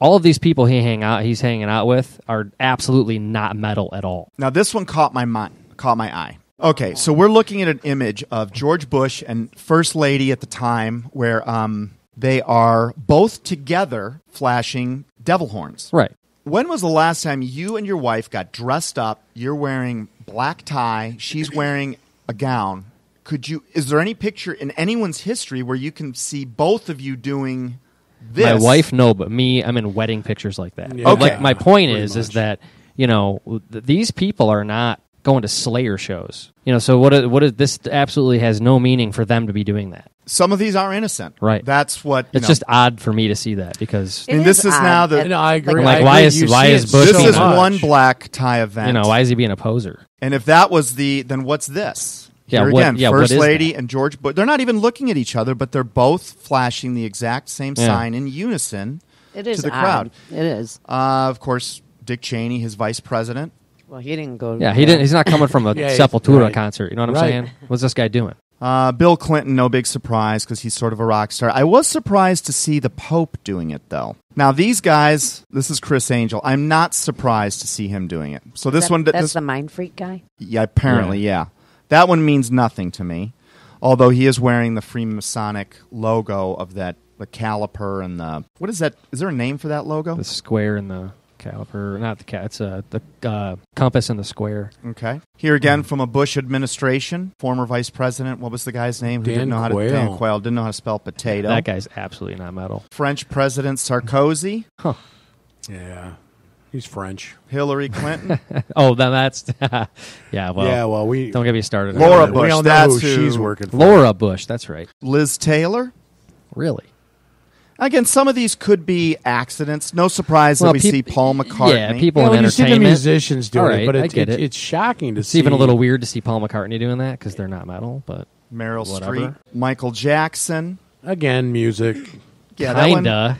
all of these people he hang out he's hanging out with are absolutely not metal at all. Now this one caught my mind, caught my eye. Okay, so we're looking at an image of George Bush and First Lady at the time, where um, they are both together flashing devil horns. Right. When was the last time you and your wife got dressed up? You're wearing black tie. She's wearing a gown. Could you? Is there any picture in anyone's history where you can see both of you doing this? My wife, no, but me, I'm in wedding pictures like that. Yeah. Okay. Like my point Pretty is, is that you know th- these people are not going to Slayer shows. You know, so what? i- What is this? Absolutely has no meaning for them to be doing that. Some of these are innocent. Right. That's what. you It's know, just odd for me to see that because It And this is odd now the- that- No, I agree. I'm like, I why agree. is- You why is Bush This so is much. one black tie event. you know why is he being a poser? And if that was the, then what's this? Yeah, Here what- again, yeah, First Lady that? and George Bush. They're not even looking at each other, but they're both flashing the exact same Yeah. sign in unison It is to the odd. crowd. It is. Uh, of course, Dick Cheney, his vice president. Well, he didn't go. Yeah, he didn't. He's not coming from a Yeah, Sepultura right. concert. You know what I'm Right. saying? What's this guy doing? Uh, Bill Clinton, no big surprise because he's sort of a rock star. I was surprised to see the Pope doing it, though. Now, these guys, this is Criss Angel. I'm not surprised to see him doing it. So this That- one, That's this, the mind freak guy. Yeah, apparently, yeah. That one means nothing to me. Although he is wearing the Freemasonic logo of that, the caliper and the. What is that? Is there a name for that logo? The square and the caliper, not the cat. It's uh, the uh, compass and the square. Okay. Here again from a Bush administration, former vice president. What was the guy's name? Who Dan didn't know how to Quayle. Dan Quayle didn't know how to spell potato. That guy's absolutely not metal. French President Sarkozy, Yeah, he's French. Hillary Clinton, Oh, then that's yeah. Well, yeah, well, we don't get me started. on Laura that. Bush, We all know that's who who- she's working for. Laura Bush. That's right. Liz Taylor. Really? Again, some of these could be accidents. No surprise Well, that we peop- see Paul McCartney. Yeah, people Yeah, in when you see the entertainment. musicians doing All right, it, but I it's, get it's, it. it's shocking to It's see. even a little weird to see Paul McCartney doing that because they're not metal. But Meryl Whatever. Streep, Michael Jackson. Again, music. Yeah, that one- kinda,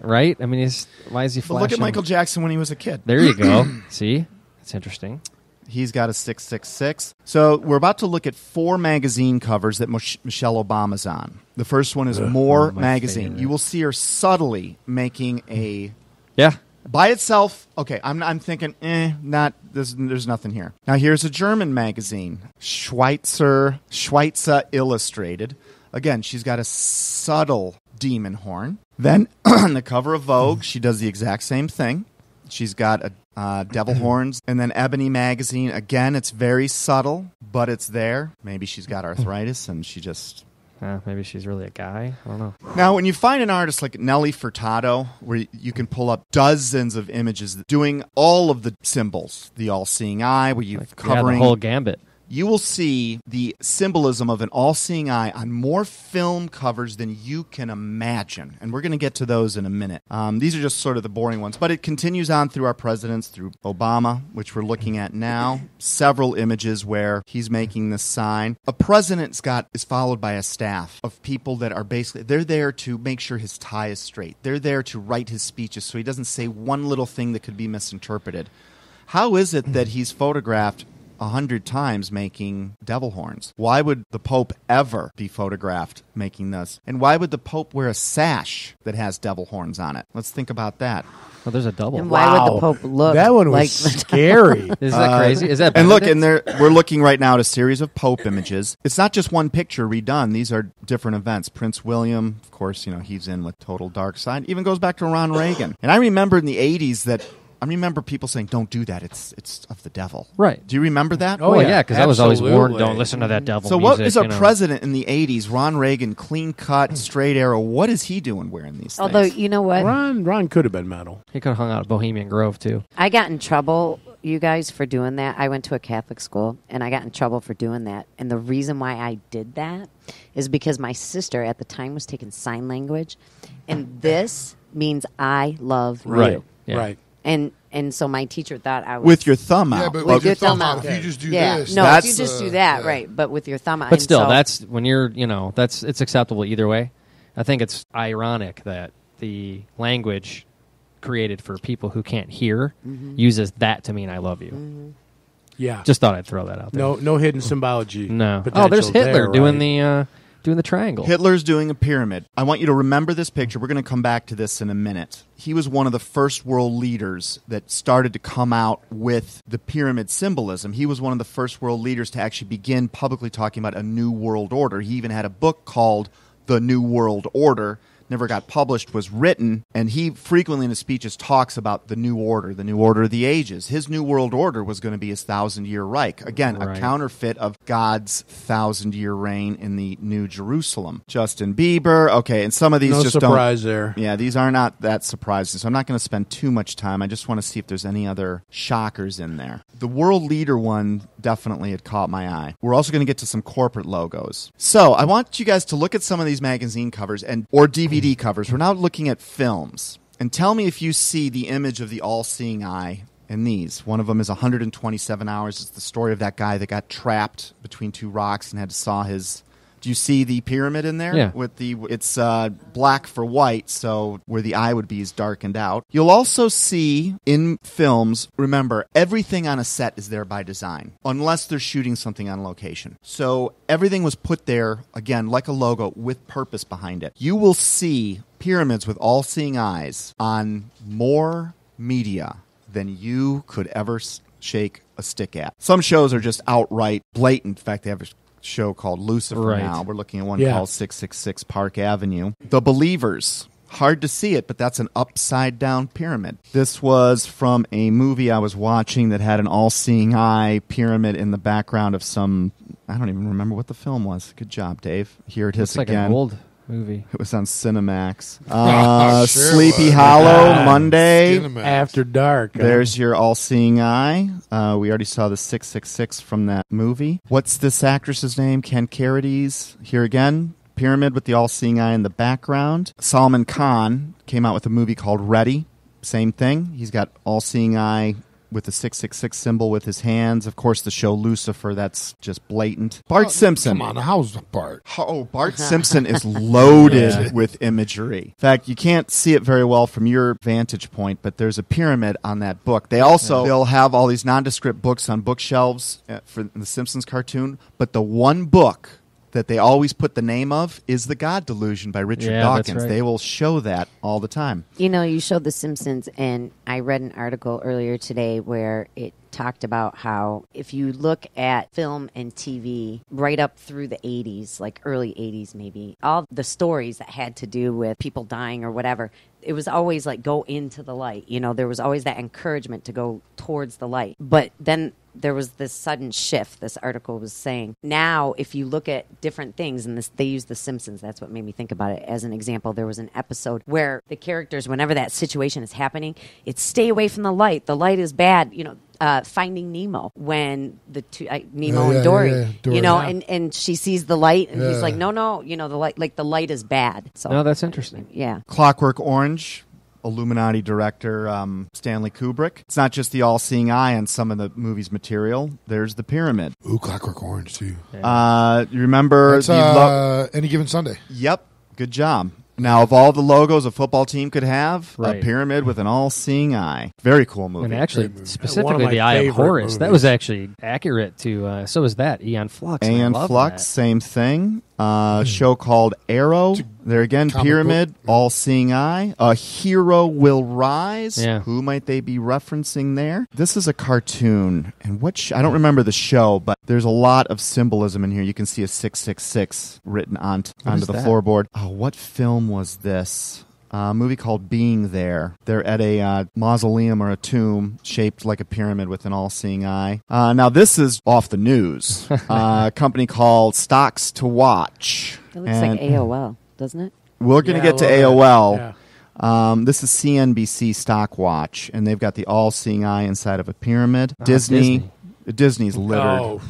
right? I mean, he's why is he But flashing? look at Michael Jackson when he was a kid. There you go. see, that's interesting. He's got a 666. So we're about to look at four magazine covers that Mich- Michelle Obama's on. The first one is More oh, Magazine. favorite. You will see her subtly making a Yeah. by itself. Okay, I'm I'm thinking, eh, not there's there's nothing here. Now here's a German magazine, Schweitzer Schweitzer Illustrated. Again, she's got a subtle demon horn. Then on the cover of Vogue, she does the exact same thing. She's got a uh, devil horns, and then Ebony magazine. Again, it's very subtle, but it's there. Maybe she's got arthritis, and she just Uh, maybe she's really a guy. I don't know. now, when you find an artist like Nelly Furtado, where you can pull up dozens of images doing all of the symbols, the all-seeing eye, where you're Like, yeah, the whole gambit. You will see the symbolism of an all seeing eye on more film covers than you can imagine. And we're going to get to those in a minute. Um, these are just sort of the boring ones, but it continues on through our presidents, through Obama, which we're looking at now. Several images where he's making this sign. A president's got is followed by a staff of people that are basically they're there to make sure his tie is straight. They're there to write his speeches so he doesn't say one little thing that could be misinterpreted. How is it that he's photographed a hundred times making devil horns? Why would the Pope ever be photographed making this? And why would the Pope wear a sash that has devil horns on it? Let's think about that. Well, there's a double. And why would the Pope look That one was like scary. Is that uh, crazy? Is that And look, and there we're looking right now at a series of Pope images. It's not just one picture redone. These are different events. Prince William, of course, you know he's in with total dark side. Even goes back to Ron Reagan. And I remember in the '80s that I remember people saying, "Don't do that. It's it's of the devil." Right. Do you remember that? Oh, well, yeah, yeah, because I was always warned, don't listen to that devil So music. what is a you know. president in the '80s? Ron Reagan, clean cut, straight arrow. What is he doing wearing these? Although things? you know what, Ron Ron could have been metal. He could have hung out at Bohemian Grove too. I got in trouble, you guys, for doing that. I went to a Catholic school and I got in trouble for doing that. And the reason why I did that is because my sister at the time was taking sign language, and this means I love Right. you. Yeah. Right. And and so my teacher thought I was with your thumb out. Yeah, but With with your your thumb thumb out, out. if you just do yeah, this, no, if you just do uh, that, yeah. right? But with your thumb out, But still, so- that's when you're, you know, that's it's acceptable either way. I think it's ironic that the language created for people who can't hear Mm-hmm. uses that to mean "I love you." Yeah. Just thought I'd throw that out there. no no hidden symbology. no. Oh, there's Hitler there, doing right? the uh, doing the triangle. Hitler's doing a pyramid. I want you to remember this picture. We're going to come back to this in a minute. He was one of the first world leaders that started to come out with the pyramid symbolism. He was one of the first world leaders to actually begin publicly talking about a new world order. He even had a book called The New World Order. Never got published, was written, and he frequently in his speeches talks about the new order, the new order of the ages. His new world order was going to be his thousand year Reich. Again, a counterfeit of God's thousand year reign in the New Jerusalem. Justin Bieber, okay, and some of these No just surprise don't. there. Yeah, these are not that surprising, so I'm not going to spend too much time. I just want to see if there's any other shockers in there. The world leader one definitely had caught my eye. We're also going to get to some corporate logos. So I want you guys to look at some of these magazine covers and or DVD covers. We're now looking at films. And tell me if you see the image of the all-seeing eye in these. One of them is 127 hours. It's the story of that guy that got trapped between two rocks and had to saw his. Do you see the pyramid in there? Yeah. With the it's uh, black for white, so where the eye would be is darkened out. You'll also see in films. Remember, everything on a set is there by design, unless they're shooting something on location. So everything was put there again, like a logo, with purpose behind it. You will see pyramids with all-seeing eyes on more media than you could ever shake a stick at. Some shows are just outright blatant. In fact, they have a show called Lucifer Right. now. We're looking at one Yeah. called 666 Park Avenue. The Believers. Hard to see it, but that's an upside down pyramid. This was from a movie I was watching that had an all seeing eye pyramid in the background of some. I don't even remember what the film was. Good job, Dave. Here it is It's like again. an old movie. It was on Cinemax. Uh, Sure Sleepy was. Hollow, Monday. Cinemax. After dark. huh? There's your all-seeing eye. Uh, we already saw the 666 from that movie. What's this actress's name? Ken Carides. Here again. Pyramid with the all-seeing eye in the background. Salman Khan came out with a movie called Ready. Same thing. He's got all-seeing eye with the 666 symbol with his hands. Of course, the show Lucifer, that's just blatant. Bart Simpson. Come on, how's Bart? Oh, Bart Simpson is loaded Yeah. with imagery. In fact, you can't see it very well from your vantage point, but there's a pyramid on that book. They also they'll have all these nondescript books on bookshelves uh, for the Simpsons cartoon, but the one book that they always put the name of is The God Delusion by Richard Yeah, Dawkins. right. They will show that all the time. You know, you showed The Simpsons, and I read an article earlier today where it talked about how if you look at film and TV right up through the 80s, like early 80s maybe, all the stories that had to do with people dying or whatever, it was always like go into the light. You know, there was always that encouragement to go towards the light. But then there was this sudden shift. This article was saying now, if you look at different things, and this they use The Simpsons. That's what made me think about it as an example. There was an episode where the characters, whenever that situation is happening, it's stay away from the light. The light is bad. You know, uh, Finding Nemo when the two uh, Nemo Oh, yeah, and Dory, yeah, yeah. Dory. you know, Yeah. and and she sees the light, and he's like, no, no, you know, the light, like the light is bad. So No, that's interesting. yeah. Clockwork Orange, Illuminati director um, Stanley Kubrick. It's not just the all-seeing eye on some of the movie's material. There's the pyramid. Ooh, Clockwork Orange too. Uh, you remember It's the lo- uh, any given Sunday. Yep, good job. Now, of all the logos a football team could have, a pyramid with an all-seeing eye. Very cool movie. And actually, Great movie. specifically my the Eye of favorite Horus, that movies. was actually accurate to. Uh, so was that Aeon Flux. and I and love Flux, that. same thing. Uh, show called Arrow. There again, comic pyramid, book. all seeing eye. A hero will rise. Yeah. Who might they be referencing there? This is a cartoon, and what sh- I don't remember the show, but there's a lot of symbolism in here. You can see a six six six written on What onto the that? floorboard. Oh, what film was this? A movie called Being There. They're at a uh, mausoleum or a tomb shaped like a pyramid with an all-seeing eye. Uh, now this is off the news. uh, a company called Stocks to Watch. It looks And like AOL, doesn't it? We're going to Yeah, get to AOL. that. Um, this is CNBC Stock Watch, and they've got the all-seeing eye inside of a pyramid. Disney, Disney's littered. Oh,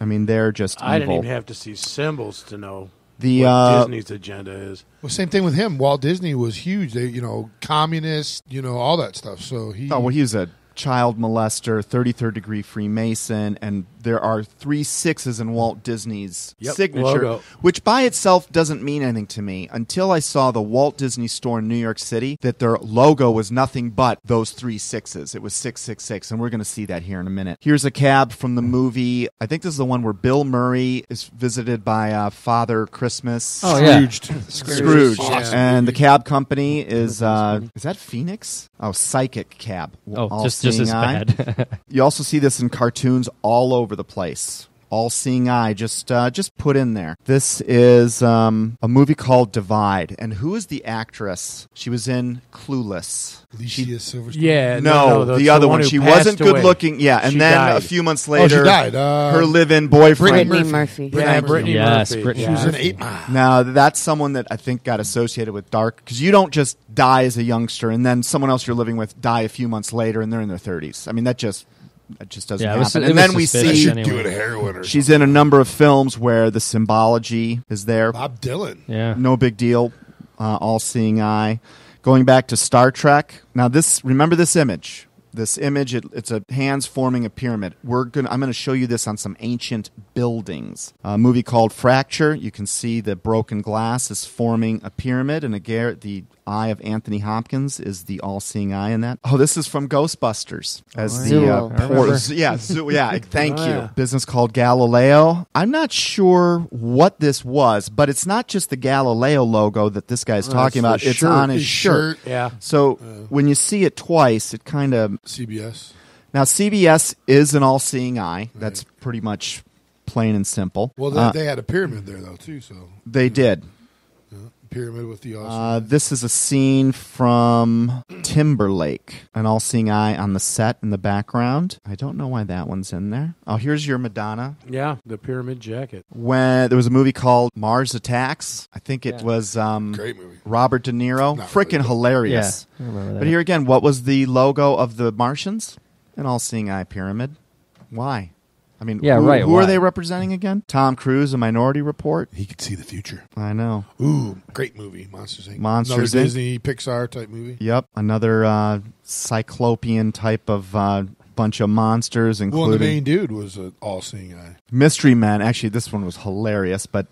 I mean, they're just I didn't even have to see symbols to know the what uh, Disney's agenda is. Well, same thing with him. Walt Disney was huge. They, you know, communist, you know, all that stuff. So he. Oh, well, he was a child molester, 33rd degree Freemason, and there are three sixes in Walt Disney's Yep, signature, logo. which by itself doesn't mean anything to me until I saw the Walt Disney store in New York City that their logo was nothing but those three sixes. It was 666, and we're going to see that here in a minute. Here's a cab from the movie. I think this is the one where Bill Murray is visited by uh, Father Christmas. Oh, yeah. Scrooged. Scrooge. Awesome And the cab company is uh, is that Phoenix? Oh, Psychic Cab. Oh, All just just as eye. bad. You also see this in cartoons all over the place. All seeing eye, just uh, just put in there. This is um, a movie called Divide, and who is the actress? She was in Clueless. Alicia Silverstone. Yeah, No, that's the other one. who She wasn't good looking. Yeah, and She then a few months Oh, later, she died. Uh, her live-in boyfriend. Brittany Murphy. Yeah, Brittany Yes, Murphy. Brittany She was Yeah. an eight. Now that's someone that I think got associated with dark because you don't just die as a youngster and then someone else you're living with die a few months later and they're in their 30s. I mean that just that just doesn't Yeah, it was- happen. it and was then we suspicious see anyway. Do it a heroin or she's in a number of films where the symbology is there. Bob Dylan. yeah. No big deal. Uh, all-seeing eye. Going back to Star Trek. Now this remember this image. This image it, it's a hands forming a pyramid. We're going to I'm going to show you this on some ancient buildings. A movie called Fracture. You can see the broken glass is forming a pyramid and again the eye of Anthony Hopkins is the all-seeing eye in that. Oh, this is from Ghostbusters as the uh, Zuul. I por- remember. yeah, Zoo, yeah, thank Oh, you. yeah. Business called Galileo. I'm not sure what this was, but it's not just the Galileo logo that this guy's Oh, talking about. It's shirt. on his His shirt. shirt. Yeah. So when you see it twice, it kind of CBS. now CBS is an all-seeing eye. That's pretty much plain and simple. Well, they, Uh, they had a pyramid there though too. So they did. Pyramid with the awesome. Uh, this is a scene from Timberlake, an all-seeing eye on the set in the background. I don't know why that one's in there. Oh, here's your Madonna. Yeah, the pyramid jacket. when there was a movie called Mars Attacks. I think it Yeah. was um, Great movie. Robert De Niro. Not Freaking really. hilarious. Yeah, I remember that. But here again, what was the logo of the Martians? An all-seeing eye pyramid. Why? I mean, Yeah, who, right, Who are they representing again? Tom Cruise, A Minority Report. he could see the future. I know. Ooh, great movie, Monsters Inc. Monsters, Another Inc. Disney Pixar type movie. Yep, another uh, cyclopean type of uh, bunch of monsters, Well, and the main dude was an all-seeing eye. Mystery Men. Actually, this one was hilarious, but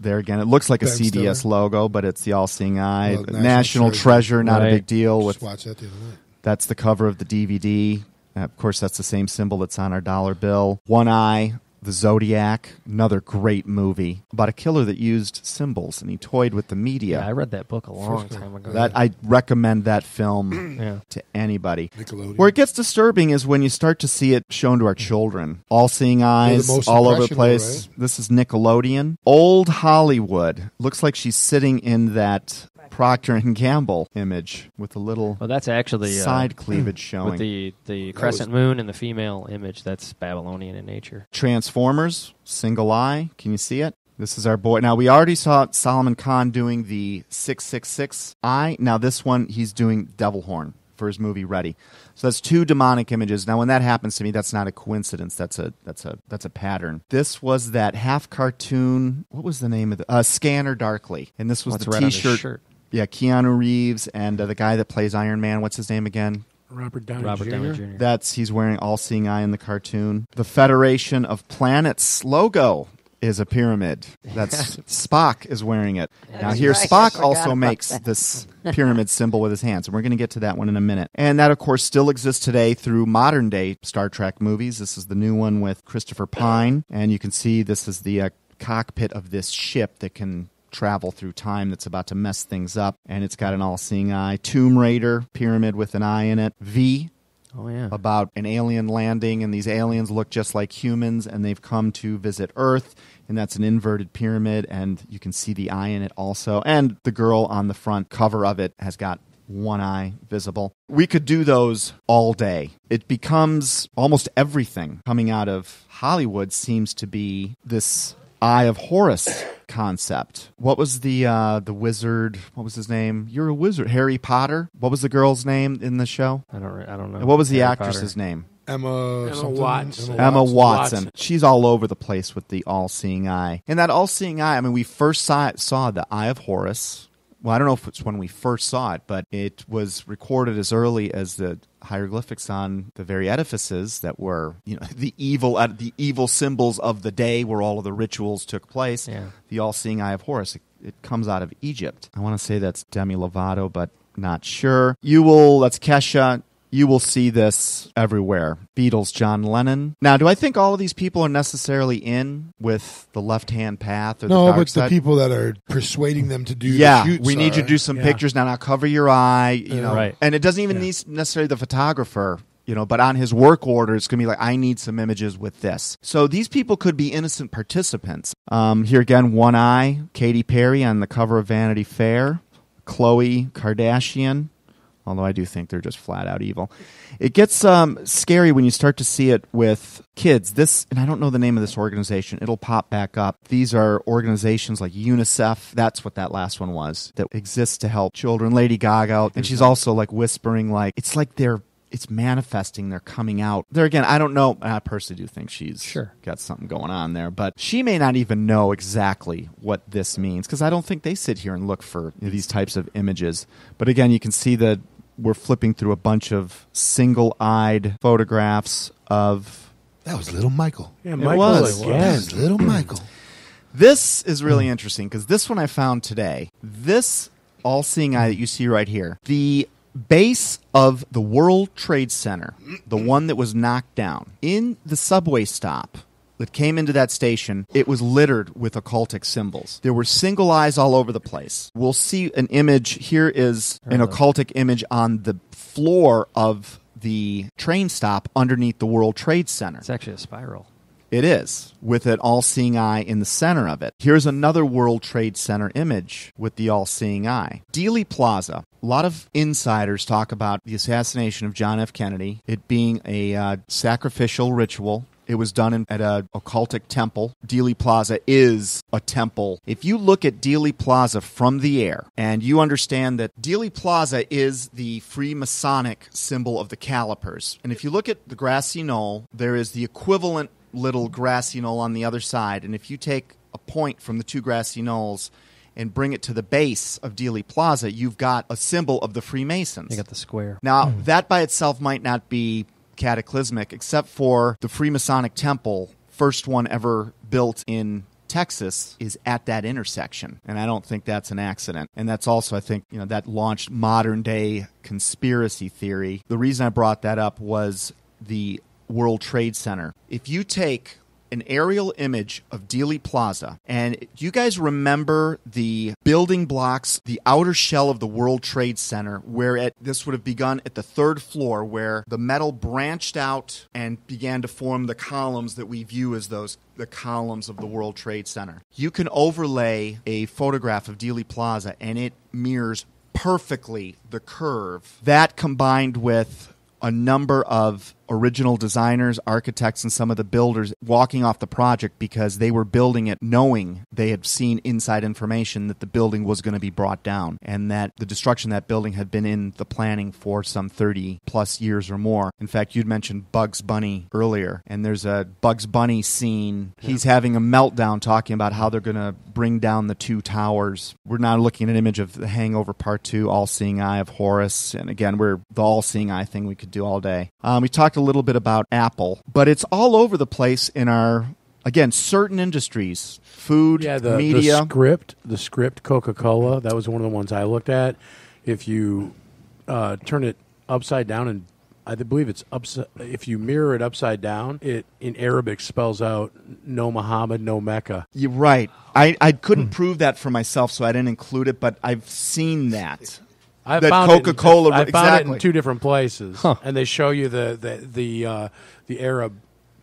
there again, it looks like a Ben CDS Stiller. logo, but it's the all-seeing eye. Well, National, National Treasure, Treasure. not a big deal. With Just watched that the other night. that's the cover of the DVD. Uh, of course, that's the same symbol that's on our dollar bill. One Eye, The Zodiac, another great movie about a killer that used symbols and he toyed with the media. yeah, I read that book a long time ago. that I recommend that film yeah. to anybody. Nickelodeon. Where it gets disturbing is when you start to see it shown to our children. All seeing eyes, most all over the impressionable, place. This is Nickelodeon. Old Hollywood. Looks like she's sitting in that Procter and Gamble image with a little Well, that's actually uh, side cleavage showing. with the the crescent moon and the female image. That's Babylonian in nature. Transformers, single eye. Can you see it? This is our boy. Now we already saw Solomon Khan doing the six six six eye. Now this one he's doing devil horn for his movie Ready. So that's two demonic images. Now when that happens to me, that's not a coincidence. That's a that's a that's a pattern. This was that half cartoon. What was the name of the uh, Scanner Darkly? And this was What's the red on his T-shirt. Shirt? Yeah, Keanu Reeves and uh, the guy that plays Iron Man. What's his name again? Robert Downey Robert Jr. Downey Jr. That's he's wearing all seeing eye in the cartoon. The Federation of Planets logo is a pyramid. That's Spock is wearing it. now here right. Spock also makes that. this pyramid symbol with his hands, and we're going to get to that one in a minute. And that of course still exists today through modern day Star Trek movies. This is the new one with Christopher Pine, and you can see this is the uh, cockpit of this ship that can travel through time that's about to mess things up and it's got an all-seeing eye tomb raider pyramid with an eye in it v Oh yeah. about an alien landing, and these aliens look just like humans, and they've come to visit Earth, and that's an inverted pyramid, and you can see the eye in it also. And the girl on the front cover of it has got one eye visible. We could do those all day. It becomes almost everything coming out of Hollywood seems to be this Eye of Horus concept. What was the uh, the wizard? What was his name? You're a wizard. Harry Potter. What was the girl's name in the show? I don't. re- I don't know. And What was the Harry actress's Potter. name? Emma, Emma something? Watson. Emma Watson. Watson. She's all over the place with the all-seeing eye. And that all-seeing eye, I mean, we first saw saw the Eye of Horus. Well, I don't know if it's when we first saw it, but it was recorded as early as the hieroglyphics on the very edifices that were, you know, the evil uh, the evil symbols of the day where all of the rituals took place. Yeah. The all-seeing eye of Horus. It, it comes out of Egypt. I want to say that's Demi Lovato, but not sure. You will. That's Kesha. You will see this everywhere. Beatles, John Lennon. Now, do I think all of these people are necessarily in with the left-hand path or the No, dark but the people that are persuading them to do yeah, the we need you to do some Yeah. pictures now. Now cover your eye, you know, Right. and it doesn't even Yeah. need necessarily the photographer. You know, but on his work order, it's going to be like, I need some images with this. So these people could be innocent participants. Um, here again, one eye, Katy Perry on the cover of Vanity Fair, Khloe Kardashian, although I do think they're just flat out evil. It gets um, scary when you start to see it with kids. This, and I don't know the name of this organization, it'll pop back up. These are organizations like UNICEF, that's what that last one was, that exists to help children. Lady Gaga, and she's also like whispering, like, it's like they're. It's manifesting. They're coming out. There again, I don't know. I personally do think she's Sure. got something going on there, but she may not even know exactly what this means because I don't think they sit here and look for these types of images. But again, you can see that we're flipping through a bunch of single-eyed photographs of That was little Michael. Yeah, It Michael was. That again. was little Michael. This is really interesting because this one I found today. This all seeing eye that you see right here. The base of the World Trade Center, the one that was knocked down, in the subway stop that came into that station, it was littered with occultic symbols. There were single eyes all over the place. We'll see an image. Here is an occultic image on the floor of the train stop underneath the World Trade Center. It's actually a spiral. It is, with an all seeing eye in the center of it. Here's another World Trade Center image with the all seeing eye. Dealey Plaza. A lot of insiders talk about the assassination of John F. Kennedy, it being a uh, sacrificial ritual. It was done in, at a occultic temple. Dealey Plaza is a temple. If you look at Dealey Plaza from the air and you understand that Dealey Plaza is the Freemasonic symbol of the calipers, and if you look at the grassy knoll, there is the equivalent little grassy knoll on the other side. And if you take a point from the two grassy knolls and bring it to the base of Dealey Plaza, you've got a symbol of the Freemasons. You got the square. Now, that by itself might not be cataclysmic, except for the Freemasonic Temple, first one ever built in Texas, is at that intersection. And I don't think that's an accident. And that's also, I think, you know, that launched modern day conspiracy theory. The reason I brought that up was the World Trade Center. If you take an aerial image of Dealey Plaza. And you guys remember the building blocks, the outer shell of the World Trade Center, where it, this would have begun at the third floor, where the metal branched out and began to form the columns that we view as those the columns of the World Trade Center. You can overlay a photograph of Dealey Plaza and it mirrors perfectly the curve. That combined with a number of original designers, architects, and some of the builders walking off the project because they were building it knowing they had seen inside information that the building was going to be brought down and that the destruction of that building had been in the planning for some 30 plus years or more. In fact, you'd mentioned Bugs Bunny earlier, and there's a Bugs Bunny scene. He's having a meltdown talking about how they're going to bring down the two towers. We're now looking at an image of The Hangover Part 2, All Seeing Eye of Horus. And again, we're the all seeing eye thing we could do all day. Um, we talked a little bit about Apple, but it's all over the place in our again certain industries, food, Yeah, the, media. the script, the script Coca Cola. That was one of the ones I looked at. If you uh, turn it upside down, and I believe it's upside. If you mirror it upside down, it in Arabic spells out "No Muhammad, no Mecca." You're right. I, I couldn't prove that for myself, so I didn't include it, but I've seen that. I That found it in- Coca-Cola- I found it in two different places, Huh. and they show you the the the uh, the Arab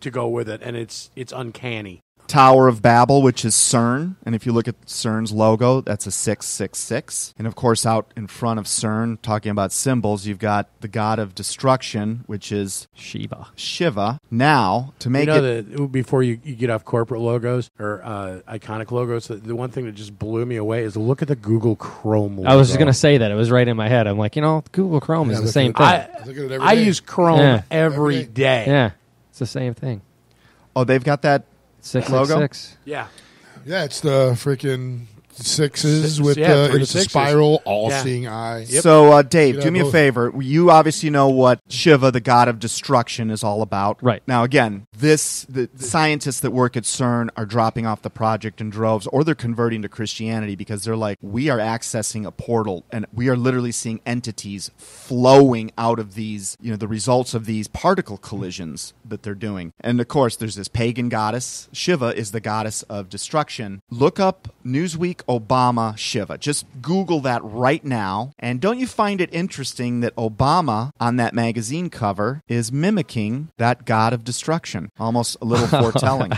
to go with it, and it's it's uncanny. Tower of Babel, which is CERN. And if you look at CERN's logo, that's a 666. And of course, out in front of CERN, talking about symbols, you've got the god of destruction, which is Shiva. Shiva. Now, to make you know it. that before you, you get off corporate logos or uh, iconic logos, the, the one thing that just blew me away is look at the Google Chrome. Logo. I was just gonna say that it was right in my head. I'm like, you know, Google Chrome Yeah, is the same at thing. I, Look at it every I use Chrome Yeah. every Every day. yeah, it's the same thing. oh, they've got that. Six Logo? six six. Yeah. Yeah, it's the freaking sixes Six- with yeah, the three it's a sixes. spiral, all-seeing eye. Yep. So, uh, Dave, You do know, me a both. favor. You obviously know what Shiva, the god of destruction, is all about. Right. Now, again, this the, the scientists that work at CERN are dropping off the project in droves, or they're converting to Christianity because they're like, we are accessing a portal, and we are literally seeing entities flowing out of these, you know, the results of these particle collisions that they're doing. And of course, there's this pagan goddess. Shiva is the goddess of destruction. Look up Newsweek Obama Shiva. Just Google that right now. And don't you find it interesting that Obama on that magazine cover is mimicking that god of destruction? Almost a little foretelling.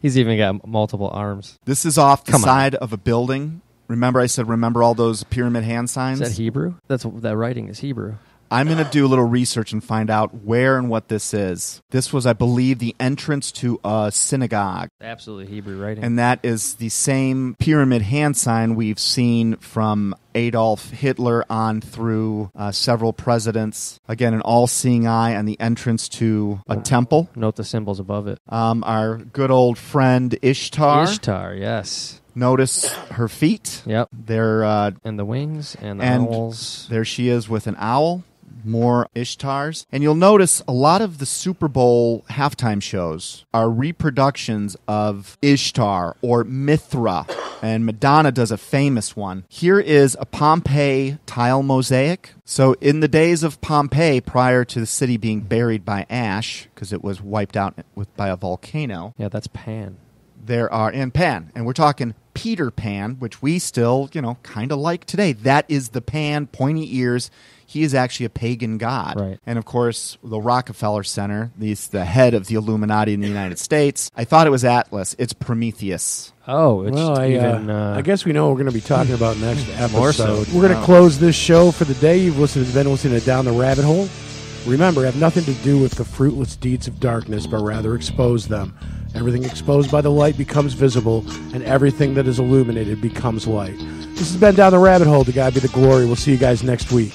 He's even got multiple arms. This is off the Come on. side of a building. Remember, I said, remember all those pyramid hand signs? Is that Hebrew? That's that writing is Hebrew. I'm going to do a little research and find out where and what this is. This was, I believe, the entrance to a synagogue. Absolutely Hebrew writing. And that is the same pyramid hand sign we've seen from Adolf Hitler on through uh, several presidents. Again, an all seeing eye on the entrance to a temple. Note the symbols above it. Um, our good old friend Ishtar. Ishtar, yes. Notice her feet. Yep. They're, uh, And the wings and the And owls. there she is with an owl. More Ishtars. And you'll notice a lot of the Super Bowl halftime shows are reproductions of Ishtar or Mithra. And Madonna does a famous one. Here is a Pompeii tile mosaic. So, in the days of Pompeii, prior to the city being buried by ash, because it was wiped out with, by a volcano, Yeah, that's Pan. there are and Pan, and we're talking Peter Pan, which we still, you know, kind of like today. That is the Pan, pointy ears. He is actually a pagan god, Right. And of course, the Rockefeller Center. He's the head of the Illuminati in the United States. I thought it was Atlas. It's Prometheus. Oh, it's Well, I, even. uh, Uh, I guess we know what we're going to be talking about next More so. episode. We're going to close this show for the day. You've listened, been listening to Down the Rabbit Hole. Remember, have nothing to do with the fruitless deeds of darkness, but rather expose them. Everything exposed by the light becomes visible, and everything that is illuminated becomes light. This has been Down the Rabbit Hole. To God be the glory. We'll see you guys next week.